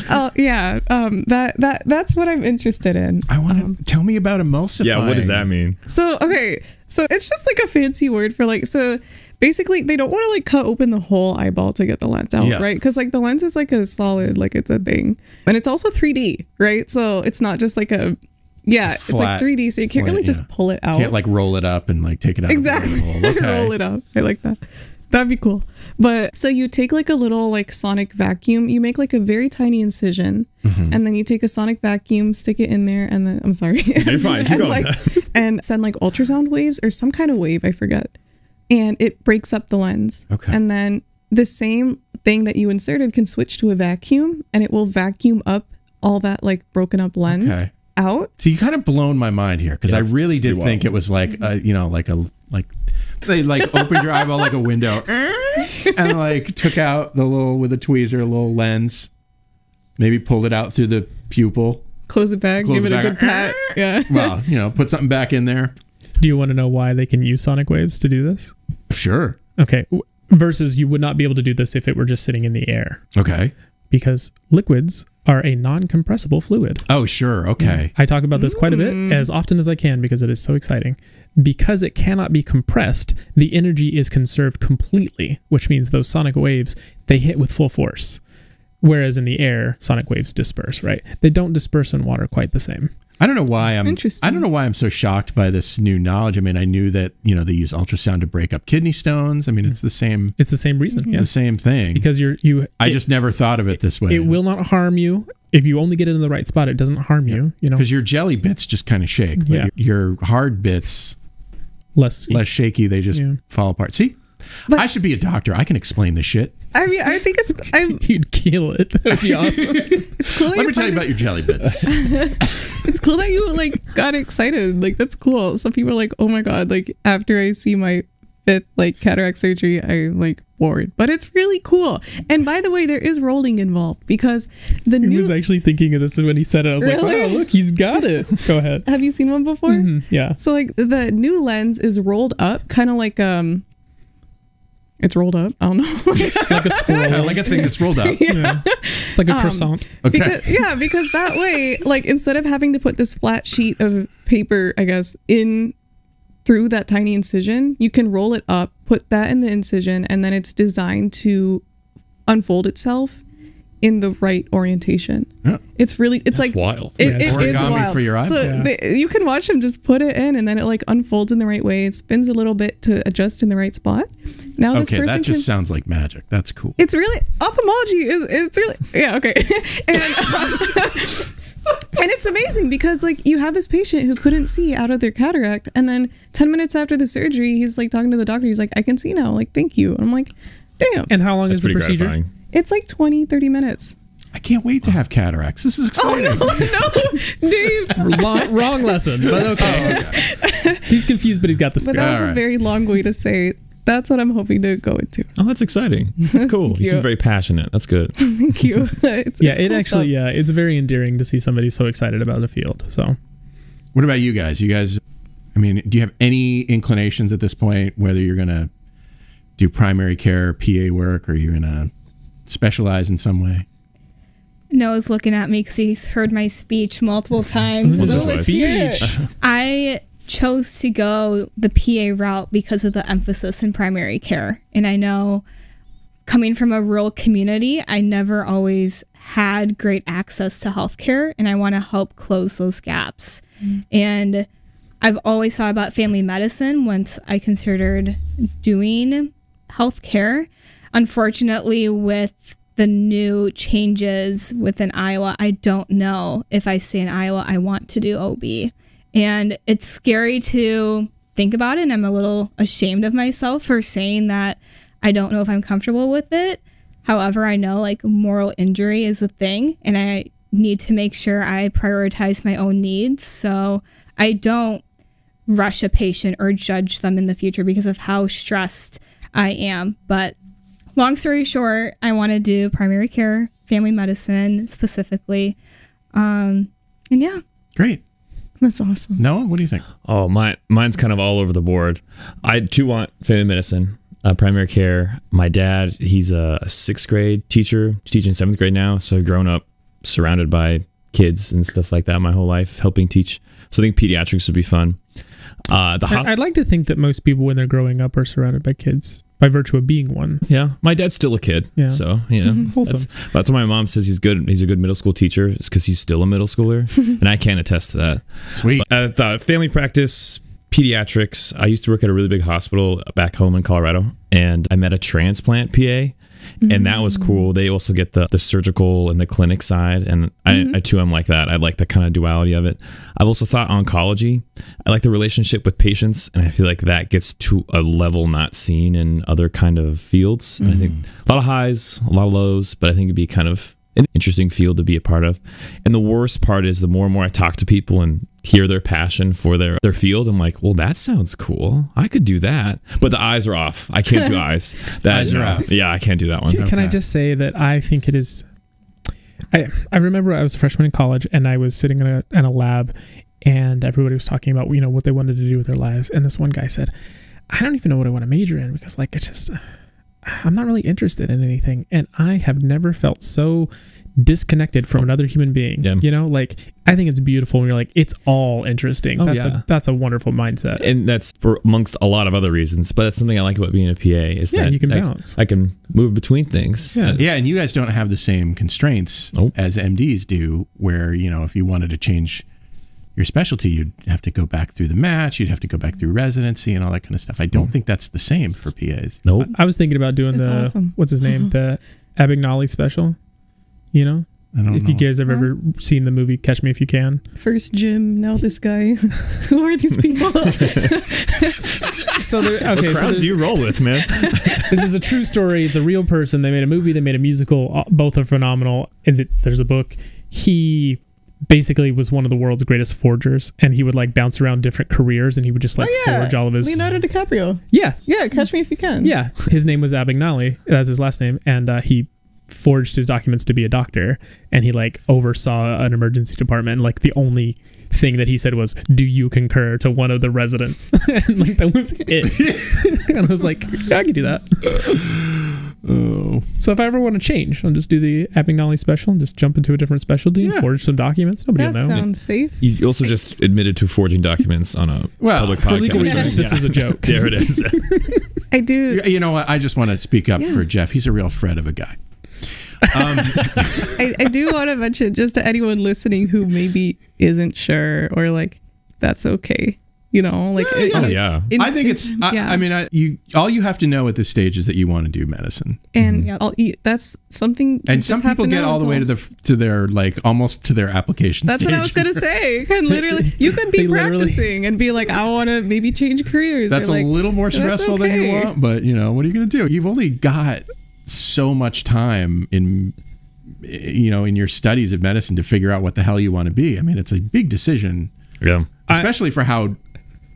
<laughs> oh yeah, um, that that that's what I'm interested in. I want to tell me about emulsifying. Yeah, what does that mean? So okay, so it's just like a fancy word for like so basically they don't want to like cut open the whole eyeball to get the lens out, Yeah. right? Because like the lens is like a solid, like it's a thing, and it's also 3D, right? So it's not just like a yeah, it's like 3D, so you can't really just yeah. pull it out. Can't like roll it up and like take it out. exactly. <laughs> Okay. roll it up. I like that. That'd be cool. But so you take like a little like sonic vacuum, you make like a very tiny incision, Mm-hmm. and then you take a sonic vacuum, stick it in there, and then I'm sorry. You're fine. <laughs> Keep and, going. like, and send like ultrasound waves or some kind of wave, I forget. And it breaks up the lens. Okay. And then the same thing that you inserted can switch to a vacuum and it will vacuum up all that like broken up lens Okay. Out. So you kind of blown my mind here because Yeah, I really did think wild. it was like a, you know like a like they like <laughs> opened your eyeball like a window <laughs> and like took out the little with a tweezer a little lens, maybe pulled it out through the pupil. Close it back, Close give it it, a good pat. Yeah. <laughs> Well, you know, put something back in there. Do you want to know why they can use sonic waves to do this? Sure. Okay. Versus you would not be able to do this if it were just sitting in the air Okay. Because liquids are a non-compressible fluid. Oh, sure. Okay. I talk about this quite a bit mm. as often as I can because it is so exciting. Because it cannot be compressed, the energy is conserved completely, which means those sonic waves they hit with full force. Whereas in the air, sonic waves disperse, right? They don't disperse in water quite the same. I don't know why I'm. Interesting. I don't know why I'm so shocked by this new knowledge. I mean, I knew that you know they use ultrasound to break up kidney stones. I mean, it's the same. It's the same reason. It's Yeah. the same thing. Because you're you I it- just never thought of it this way. it will not harm you if you only get it in the right spot. It doesn't harm you. You know, because your jelly bits just kind of shake. But Yeah. your, your hard bits less less shaky. They just Yeah. fall apart. See, I should be a doctor. I can explain this shit. I mean, I think it's <laughs> I'm, You'd kill it. That would be awesome. <laughs> it's cool. Let me tell you about your jelly bits. <laughs> It's cool that you like got excited. Like that's cool. Some people are like, oh my god, like after I see my fifth like cataract surgery, I'm like bored. But it's really cool. And by the way, there is rolling involved because the He new. was actually thinking of this when he said it. I was like, Really? wow, look, he's got it. Go ahead. have you seen one before? Mhm, Yeah. So like the new lens is rolled up, kind of like um. It's rolled up. I don't know. <laughs> Like a squirrel. Kinda like a thing that's rolled up. <laughs> Yeah. It's like a um, croissant. Okay. because yeah because that way like instead of having to put this flat sheet of paper i guess in through that tiny incision you can roll it up put that in the incision and then it's designed to unfold itself in the right orientation Yeah. it's really it's That's like wild. it, Yeah, it it's origami wild. for your so. Yeah. they- you can watch them just put it in and then it like unfolds in the right way it spins a little bit to adjust in the right spot now this Okay, person that just can sounds like magic. That's cool. it's really ophthalmology is it's really yeah okay <laughs> and <laughs> and it's amazing because like you have this patient who couldn't see out of their cataract and then 10 minutes after the surgery he's like talking to the doctor he's like i can see now like thank you and i'm like damn And how long That's is the procedure? gratifying. It's like 20 30 minutes I can't wait to have cataracts. This is oh exciting. no <laughs> no dave <laughs> Long, wrong lesson, but oh, okay. He's confused, but he's got the but spirit. that was All a very long way to say that's what i'm hoping to go into Oh, that's exciting. That's <laughs> cool. you you. seem very passionate. That's good. thank you it's, yeah, it's it cool actually, stuff. yeah, it's very endearing to see somebody so excited about a field. So What about you guys? You guys, I mean, do you have any inclinations at this point whether you're going to do primary care, PA work, or you're going to specialize in some way? Noah's looking at me because he's heard my speech multiple <laughs> times. What's And your I'm speech? <laughs> I chose to go the PA route because of the emphasis in primary care. And I know coming from a rural community, I never always had great access to healthcare, and I want to help close those gaps. And I've always thought about family medicine once I considered doing healthcare. Unfortunately, with the new changes within Iowa, I don't know if I stay in Iowa, I want to do OB. And it's scary to think about it. And I'm a little ashamed of myself for saying that I don't know if I'm comfortable with it. However, I know like moral injury is a thing and I need to make sure I prioritize my own needs. So I don't rush a patient or judge them in the future because of how stressed I am. But long story short, I want to do primary care, family medicine specifically. Um, and yeah, Great. That's awesome. Noah, what do you think? Oh, mine, mine's kind of all over the board. I too want family medicine, uh, primary care. My dad, he's a sixth grade teacher, teaching seventh grade now. So grown up surrounded by kids and stuff like that my whole life, helping teach. So I think pediatrics would be fun. Uh, the I'd like to think that most people, when they're growing up, are surrounded by kids by virtue of being one. yeah, my dad's still a kid. Yeah. So you <laughs> know, that's, that's why my mom says he's good. He's a good middle school teacher. It's because he's still a middle schooler, <laughs> and I can't attest to that. Sweet. I thought family practice, pediatrics. I used to work at a really big hospital back home in Colorado, and I met a transplant PA, and that was cool. They also get the the surgical and the clinic side, and I, mm-hmm. I too am like that. I like the kind of duality of it. I've also thought oncology. I like the relationship with patients, and I feel like that gets to a level not seen in other kind of fields. And I think mm-hmm. a lot of highs, a lot of lows, but I think it'd be kind of an interesting field to be a part of. And the worst part is the more and more I talk to people and hear their passion for their their field, I'm like, well, that sounds cool. I could do that. But the eyes are off. I can't do <laughs> eyes. That, Eyes are off. Yeah, I can't do that one. Can I just say that I think it is. I I remember I was a freshman in college and I was sitting in a in a lab, and everybody was talking about you know what they wanted to do with their lives, and this one guy said, "I don't even know what I want to major in because like it's just I'm not really interested in anything," and I have never felt so disconnected from another human being. Yeah. You know, like I think it's beautiful when you're like it's all interesting. Oh, that's yeah. a that's a wonderful mindset. and that's for amongst a lot of other reasons. But that's something I like about being a PA is Yeah, that you can I, bounce. I can move between things. Yeah. Uh, Yeah, and you guys don't have the same constraints Nope. as MDs do, where, you know, if you wanted to change your specialty, you'd have to go back through the match, you'd have to go back through residency and all that kind of stuff. I don't think that's the same for PAs. Nope. I was thinking about doing That's the awesome. what's his name the Abagnale special. You know, I don't if know. you guys have ever seen the movie Catch Me If You Can. First Jim, now this guy. <laughs> Who are these people? <laughs> <laughs> So there, okay, so Crowds there's- do you roll with, man? this is a true story. It's a real person. They made a movie. They made a musical. Uh, Both are phenomenal. And there's a book. He basically was one of the world's greatest forgers, and he would like bounce around different careers, and he would just like oh, yeah. forge all of his. Leonardo DiCaprio. yeah, Yeah, catch me if you can. yeah. His name was Abagnale. That's his last name, and uh, he forged his documents to be a doctor, and he like oversaw an emergency department. And, like the only thing that he said was, "Do you concur?" to one of the residents, <laughs> and like that was it. <laughs> and I was like, yeah, I could do that. <laughs> Oh. So if I ever want to change, I'll just do the Abagnale special and just jump into a different specialty and Yeah. forge some documents. Nobody That will know. sounds safe. You also just admitted to forging documents on a Well, public For podcast. legal reasons, this is a joke. <laughs> There it is. I do. <laughs> You know what? I just want to speak up for Jeff. He's a real Fred of a guy. Um, <laughs> I, I do want to mention just to anyone listening who maybe isn't sure or like that's okay. You know, like it- oh it- yeah. in- I think it's. I, yeah. I mean, I, you all you have to know at this stage is that you want to do medicine, and Yep. all, you, that's something. and some people get all the that's way to the to their like almost to their application. That's what I was gonna say. You can <laughs> literally, you could be practicing and be like, I want to maybe change careers. That's or a little more that's stressful than you want, but you know what are you going to do? You've only got so much time in you know in your studies of medicine to figure out what the hell you want to be. I mean, it's a big decision, Yeah. especially for how,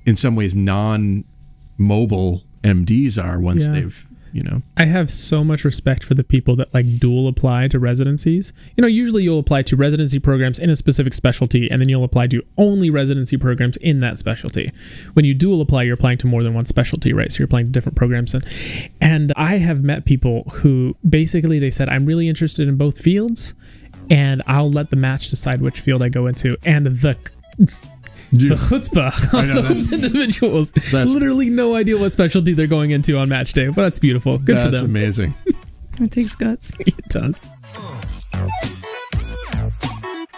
in some ways, non-mobile MDs are once Yeah. they've you know. I have so much respect for the people that like dual apply to residencies. You know, usually you'll apply to residency programs in a specific specialty, and then you'll apply to only residency programs in that specialty. When you dual apply, you're applying to more than one specialty, right? So you're applying to different programs. And, and I have met people who basically they said, I'm really interested in both fields, and I'll let the match decide which field I go into. And the the chutzpah I of know, <laughs> those that's- individuals. that's- literally no idea what specialty they're going into on match day. But that's beautiful. Good for That's them. amazing. <laughs> It takes guts. <laughs> it does.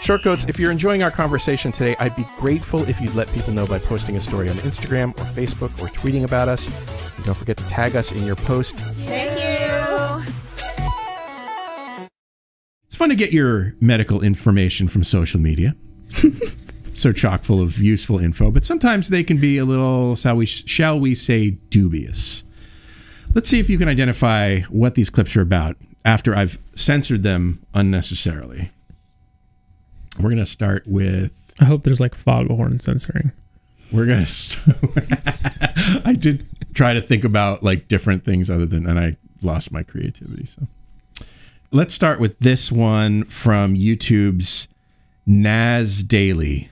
Shortcoats, if you're enjoying our conversation today, I'd be grateful if you'd let people know by posting a story on Instagram or Facebook or tweeting about us. And don't forget to tag us in your post. Thank you. It's fun to get your medical information from social media. So chock full of useful info, but sometimes they can be a little, shall we, shall we say, dubious. Let's see if you can identify what these clips are about after I've censored them unnecessarily. We're going to start with. I hope there's like foghorn censoring. We're going <laughs> to. I did try to think about like different things other than, and I lost my creativity. So let's start with this one from YouTube's Nas Daily.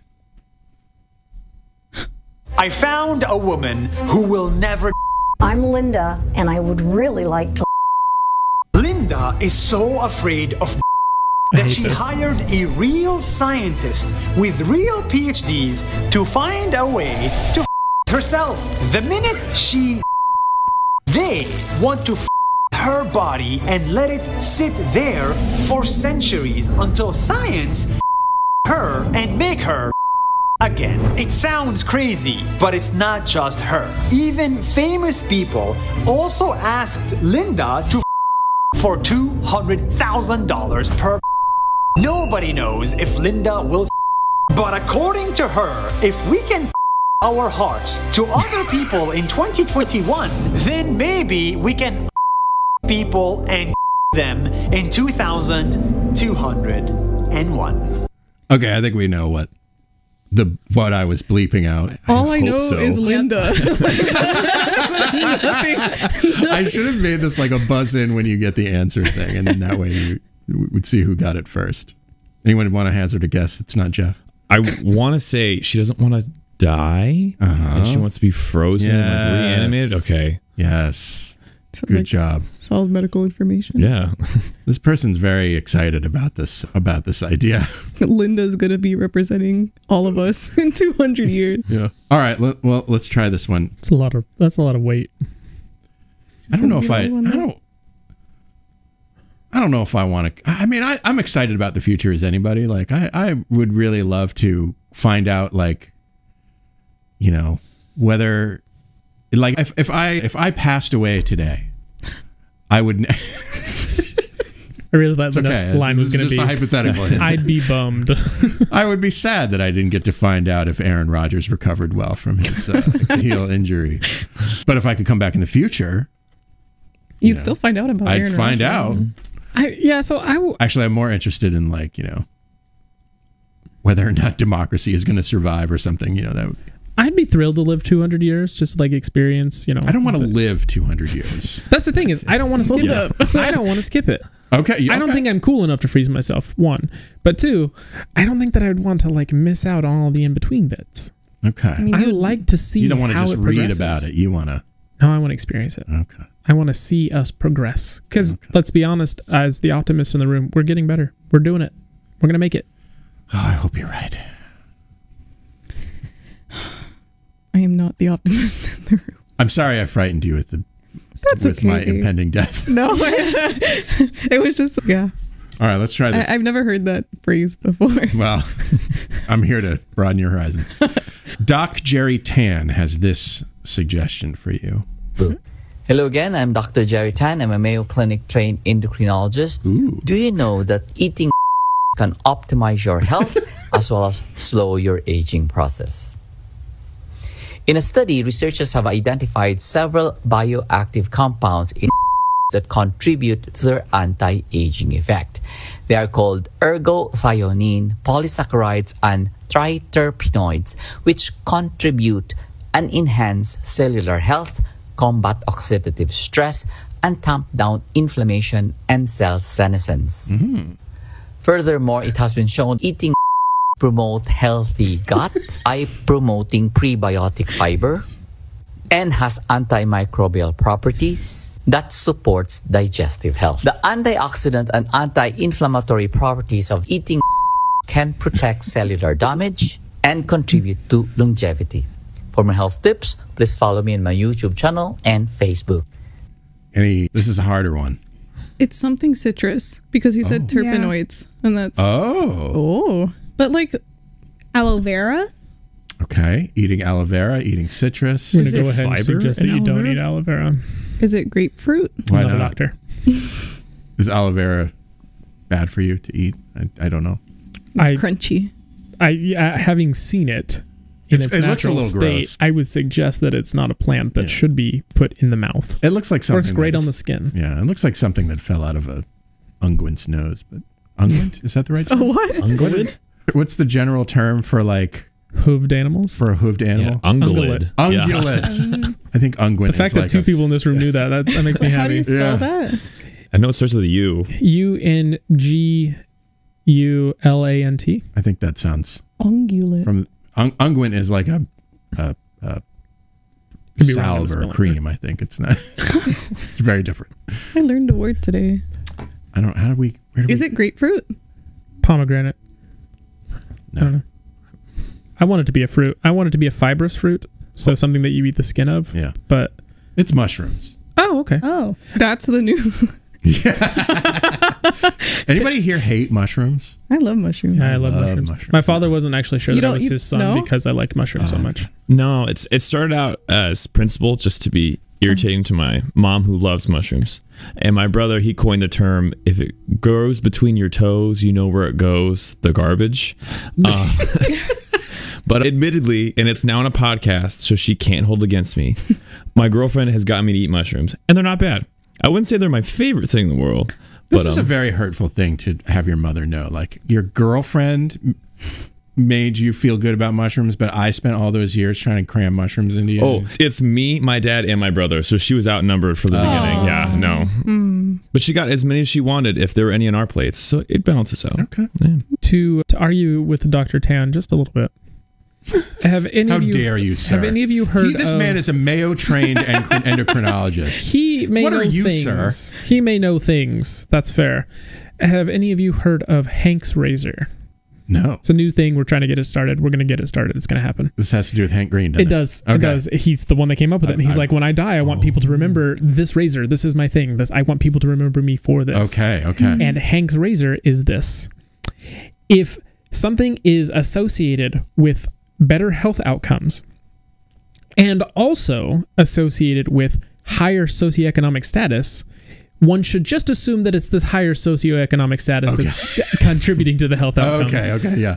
I found a woman who will never. I'm Linda, and I would really like to. Linda is so afraid of that she this. hired a real scientist with real PhDs to find a way to herself. The minute she they want to her body and let it sit there for centuries until science her and make her again. It sounds crazy, but it's not just her. Even famous people also asked Linda to <laughs> for $200,000 per. <laughs> Nobody knows if Linda will. <laughs> But according to her, if we can our hearts to other people in 2021, then maybe we can people and them in 2201. Okay, I think we know what the what I was bleeping out. All I, hope know so. is Linda. <laughs> I should have made this like a buzz in when you get the answer thing, and then that way you would see who got it first. Anyone want to hazard a guess? It's not Jeff. I want to say she doesn't want to die, and she wants to be frozen and like, Uh-huh. Reanimated. Okay, Yes. Sounds Good like job. Solid medical information. yeah. <laughs> This person's very excited about this about this idea. <laughs> Linda's gonna be representing all of us <laughs> in 200 years. Yeah. All right. Let, well, let's try this one. It's a lot of that's a lot of weight. I don't know if I. I the only one don't. I don't know if I want to. I mean, I, I'm excited about the future as anybody. Like, I, I would really love to find out, like, you know, whether, like, if, if I if I passed away today, I would. ne- <laughs> I really thought the okay. next line This was going to be a hypothetical hint. I'd be bummed. <laughs> I would be sad that I didn't get to find out if Aaron Rodgers recovered well from his uh, <laughs> heel injury. But if I could come back in the future, You'd still find out about I'd Aaron find Rodgers. out. I, yeah, so I w- Actually, I'm more interested in like you know whether or not democracy is going to survive or something. You know that. Would, I'd be thrilled to live 200 years, just like experience. You know, I don't want to live 200 years. That's the thing is, I don't want to skip Yeah. it. <laughs> I don't want to skip it. Okay, I don't think I'm cool enough to freeze myself. One, but two, I don't think that I'd want to like miss out on all the in between bits. Okay. I, mean, I like to see. you don't want to just read progresses. about it. You want to. No, I want to experience it. Okay. I want to see us progress. Because let's be honest, as the optimists in the room, we're getting better. We're doing it. We're gonna make it. Oh, I hope you're right. I am not the optimist in the room. I'm sorry I frightened you with the That's with okay. my impending death. <laughs> No, <laughs> it was just yeah. All right, let's try this. I, I've never heard that phrase before. <laughs> Well, I'm here to broaden your horizon. Doc Jerry Tan has this suggestion for you. Hello again, I'm Dr. Jerry Tan. I'm a Mayo Clinic trained endocrinologist. Do you know that eating can optimize your health as well as slow your aging process? In a study, researchers have identified several bioactive compounds in <laughs> that contribute to their anti-aging effect. They are called ergothioneine, polysaccharides, and triterpenoids, which contribute and enhance cellular health, combat oxidative stress, and tamp down inflammation and cell senescence. Mm-hmm. Furthermore, it has been shown eating promote healthy gut by promoting prebiotic fiber and has antimicrobial properties that supports digestive health. The antioxidant and anti-inflammatory properties of eating can protect cellular damage and contribute to longevity. For more health tips, please follow me on my YouTube channel and Facebook. Any? This is a harder one. It's something citrus because he said Oh. terpenoids, and that's Oh. oh. But like aloe vera. Okay. Eating aloe vera, eating citrus. I'm going to go ahead and suggest that you don't eat aloe vera. Is it grapefruit? Why I'm not a not? doctor. <laughs> Is aloe vera bad for you to eat? I, I don't know. It's I- crunchy. I yeah, having seen it in It's- its, it looks a natural little state, gross. I would suggest that it's not a plant that should be put in the mouth. It looks like something. Works great that's- on the skin. Yeah, it looks like something that fell out of a unguent's nose. But unguent is that the right? A <laughs> term? what? Unguent? What's the general term for like Hooved animals. for a hooved animal? Ungulate. Yeah. Ungulate. <laughs> Um, I think unguent. The fact is that like two a- people in this room knew that that, that makes me happy How do you spell Yeah. that? I know it starts with a U. U N G U L A N T. I think that sounds Ungulate. from un, unguent is like a, a, a Could be wrong on salve or a spelling. cream. I think it's not. <laughs> it's very different. I learned a word today. I don't. How do we? Where do Is we, it grapefruit? Pomegranate. No. I don't know. I want it to be a fruit. I want it to be a fibrous fruit, so oh. something that you eat the skin of. Yeah. But It's mushrooms. oh, okay. Oh, That's the new. <laughs> yeah. <laughs> Anybody here hate mushrooms? I love mushrooms. Yeah, I love, love mushrooms. mushrooms. My father wasn't actually sure You that I was you- his son no? because I liked mushrooms so oh, much. No, it's it started out as principle just to be irritating to my mom who loves mushrooms. And my brother, he coined the term if it grows between your toes, you know where it goes, the garbage. <laughs> Uh, <laughs> but admittedly, and it's now on a podcast, so she can't hold against me. <laughs> My girlfriend has gotten me to eat mushrooms, and they're not bad. I wouldn't say they're my favorite thing in the world. This but is um, a very hurtful thing to have your mother know. Like your girlfriend made you feel good about mushrooms, but I spent all those years trying to cram mushrooms into you. Oh, it's me, my dad, and my brother. So she was outnumbered for the beginning. Oh. Yeah, no. Hmm. But she got as many as she wanted if there were any on our plates. So it balances out. Okay. Yeah. To to argue with Dr. Tan just a little bit. Have any How of you dare you, sir? Have any of you heard He- this of- man is a Mayo trained <laughs> endocrinologist. He may What know are you, things. sir? He may know things. That's fair. Have any of you heard of Hank's Razor? No, It's a new thing. We're trying to get it started. We're going to get it started. It's going to happen. this has to do with Hank Green. Doesn't It does. Okay. It does. He's the one that came up with it. And he's I- like, when I die, I want people to oh. remember this razor. This is my thing. This I want people to remember me for this. Okay. Okay. Hmm. And Hank's razor is this. If something is associated with better health outcomes and also associated with higher socioeconomic status, one should just assume that it's this higher socioeconomic status that's <laughs> contributing to the health outcomes. okay. Okay. Yeah.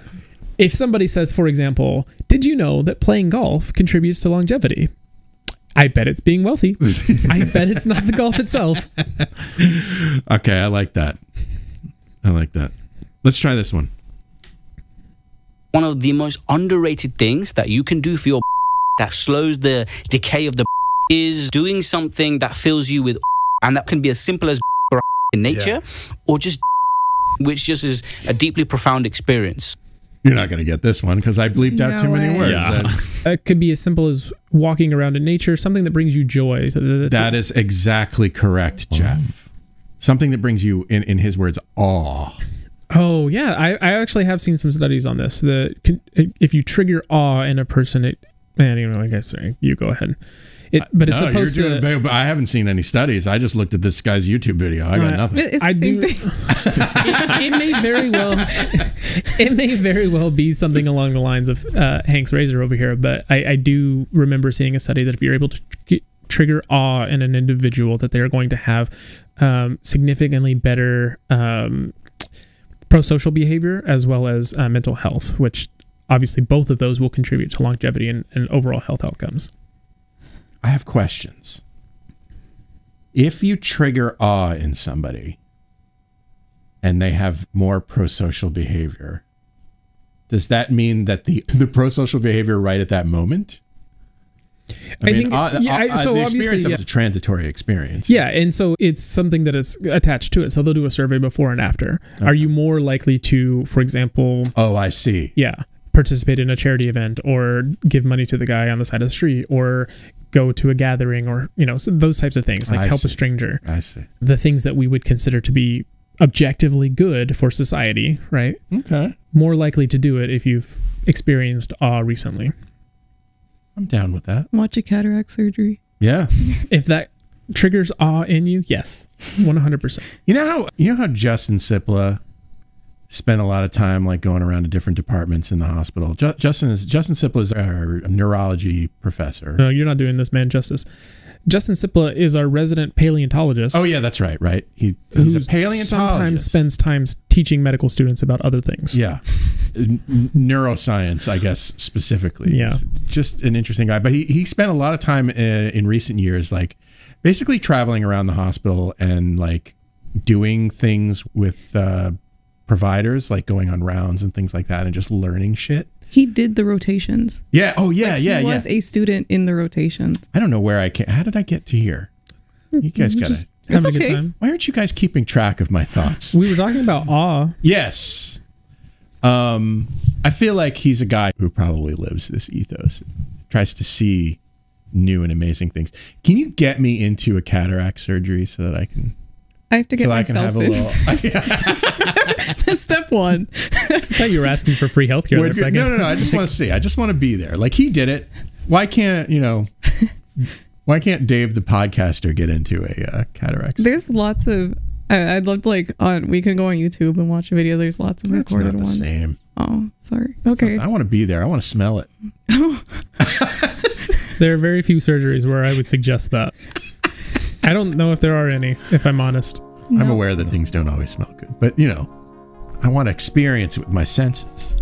If somebody says, for example, did you know that playing golf contributes to longevity? I bet it's being wealthy. <laughs> I bet it's not the golf itself. Okay. I like that. I like that. Let's try this one. one of the most underrated things that you can do for your <laughs> that slows the decay of the is doing something that fills you with and that can be as simple as <laughs> <laughs> in nature or just <laughs> which just is a deeply profound experience You're not going to get this one because I bleeped out No too many words. Yeah. It could be as simple as walking around in nature, something that brings you joy. that is exactly correct, Jeff. Something that brings you, in, in his words, awe. Oh yeah, I, I actually have seen some studies on this. The can- if you trigger awe in a person, it man, you know, I guess sorry, you go ahead. It, but it's No, supposed you're to. doing, but I haven't seen any studies. I just looked at this guy's YouTube video. I got Uh, nothing. It's I do- it, <laughs> it may very well <laughs> it may very well be something along the lines of uh, Hank's razor over here, but I, I do remember seeing a study that if you're able to tr- trigger awe in an individual, that they are going to have um, significantly better um, pro-social behavior as well as uh, mental health, which obviously both of those will contribute to longevity and, and overall health outcomes. I have questions. If you trigger awe in somebody and they have more pro-social behavior, does that mean that the <laughs> the pro-social behavior right at that moment I think- uh, yeah, uh, I- uh, so the experience yeah. it's a transitory experience. Yeah, and so it's something that is attached to it. So they'll do a survey before and after. Are you more likely to, for example, Oh, I see. yeah, participate in a charity event or give money to the guy on the side of the street or go to a gathering or, you know, so those types of things, like I help a stranger. I see. The things that we would consider to be objectively good for society, right? Okay. More likely to do it if you've experienced awe recently. I'm down with that. Watch a cataract surgery. Yeah. <laughs> If that triggers awe in you, yes, <laughs> 100%. You know how you know how Justin Sipla spent a lot of time like going around to different departments in the hospital. Ju- Justin is Justin Sipla is our neurology professor. No, you're not doing this man justice. Justin Sipla is our resident paleontologist. Oh yeah, that's right. Right. He he's a paleontologist. Sometimes spends time teaching medical students about other things. Yeah. Neuroscience, I guess specifically. Yeah. Just an interesting guy. But he, he spent a lot of time in, in recent years, like basically traveling around the hospital and like doing things with uh, providers, like going on rounds and things like that, and just learning shit. He did the rotations. Yeah. Oh yeah. Like, yeah. He yeah. was a student in the rotations. I don't know where I can. How did I get to here? You guys gotta. Just having It's a good okay. time. Why aren't you guys keeping track of my thoughts? We were talking about <laughs> awe. Yes. Um, I feel like he's a guy who probably lives this ethos, tries to see new and amazing things. Can you get me into a cataract surgery so that I can I have to get so I can myself have a in. little <laughs> <laughs> That's step one. I thought you were asking for free healthcare there a second. No, no, no. I just want to see. I just want to be there. Like he did it. Why can't you know? <laughs> Why can't Dave the podcaster get into a uh, cataract? There's lots of. I, I'd love to like on. We can go on YouTube and watch a video. There's lots of That's recorded not the ones. same. Oh, sorry. Okay. I want to be there. I want to smell it. There are very few surgeries where I would suggest that. I don't know if there are any, if I'm honest. I'm aware that things don't always smell good, but you know, I want to experience it with my senses,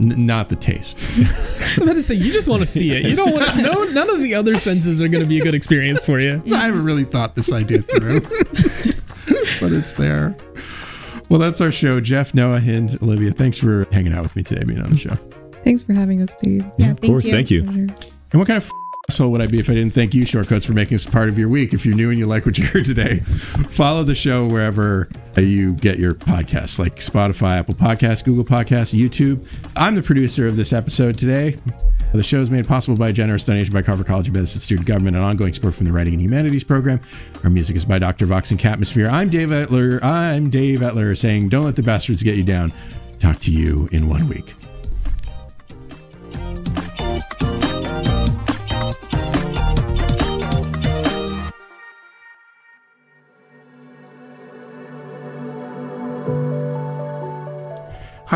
N- not the taste. <laughs> I'm about to say you just want to see it. You don't want to, no. None of the other senses are going to be a good experience for you. I haven't really thought this idea through, <laughs> but it's there. Well, that's our show. Jeff, Noah, and Olivia, thanks for hanging out with me today, being on the show. Thanks for having us, Steve. Yeah, of course. Thank you. And what kind of f- asshole would I be if I didn't thank you, Shortcoats, for making us part of your week? If you're new and you like what you heard today, follow the show wherever you get your podcasts, like Spotify, Apple Podcasts, Google Podcasts, YouTube. I'm the producer of this episode today. The show is made possible by a generous donation by Carver College of Medicine Student Government and ongoing support from the Writing and Humanities program. Our music is by Dr. Vox and Catmosphere. I'm Dave Etler. I'm Dave Etler saying, don't let the bastards get you down. Talk to you in one week.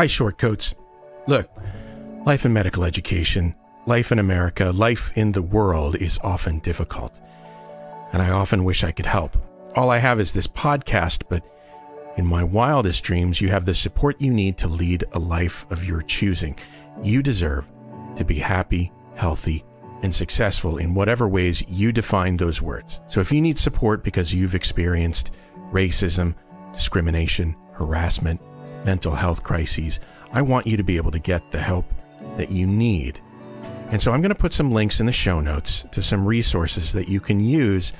Hi, Shortcoats. Look, life in medical education, life in America, life in the world is often difficult. And I often wish I could help. All I have is this podcast, but in my wildest dreams, you have the support you need to lead a life of your choosing. You deserve to be happy, healthy, and successful in whatever ways you define those words. So if you need support because you've experienced racism, discrimination, harassment, mental health crises, I want you to be able to get the help that you need. And so I'm going to put some links in the show notes to some resources that you can use.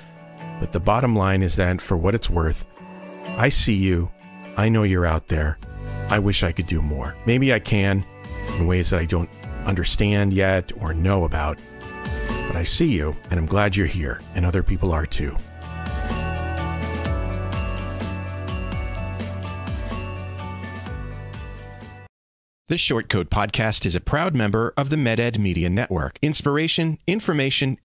But the bottom line is that for what it's worth, I see you. I know you're out there. I wish I could do more. Maybe I can in ways that I don't understand yet or know about. But I see you, and I'm glad you're here, and other people are too. The Short Coat Podcast is a proud member of the MedEd Media Network. Inspiration, information,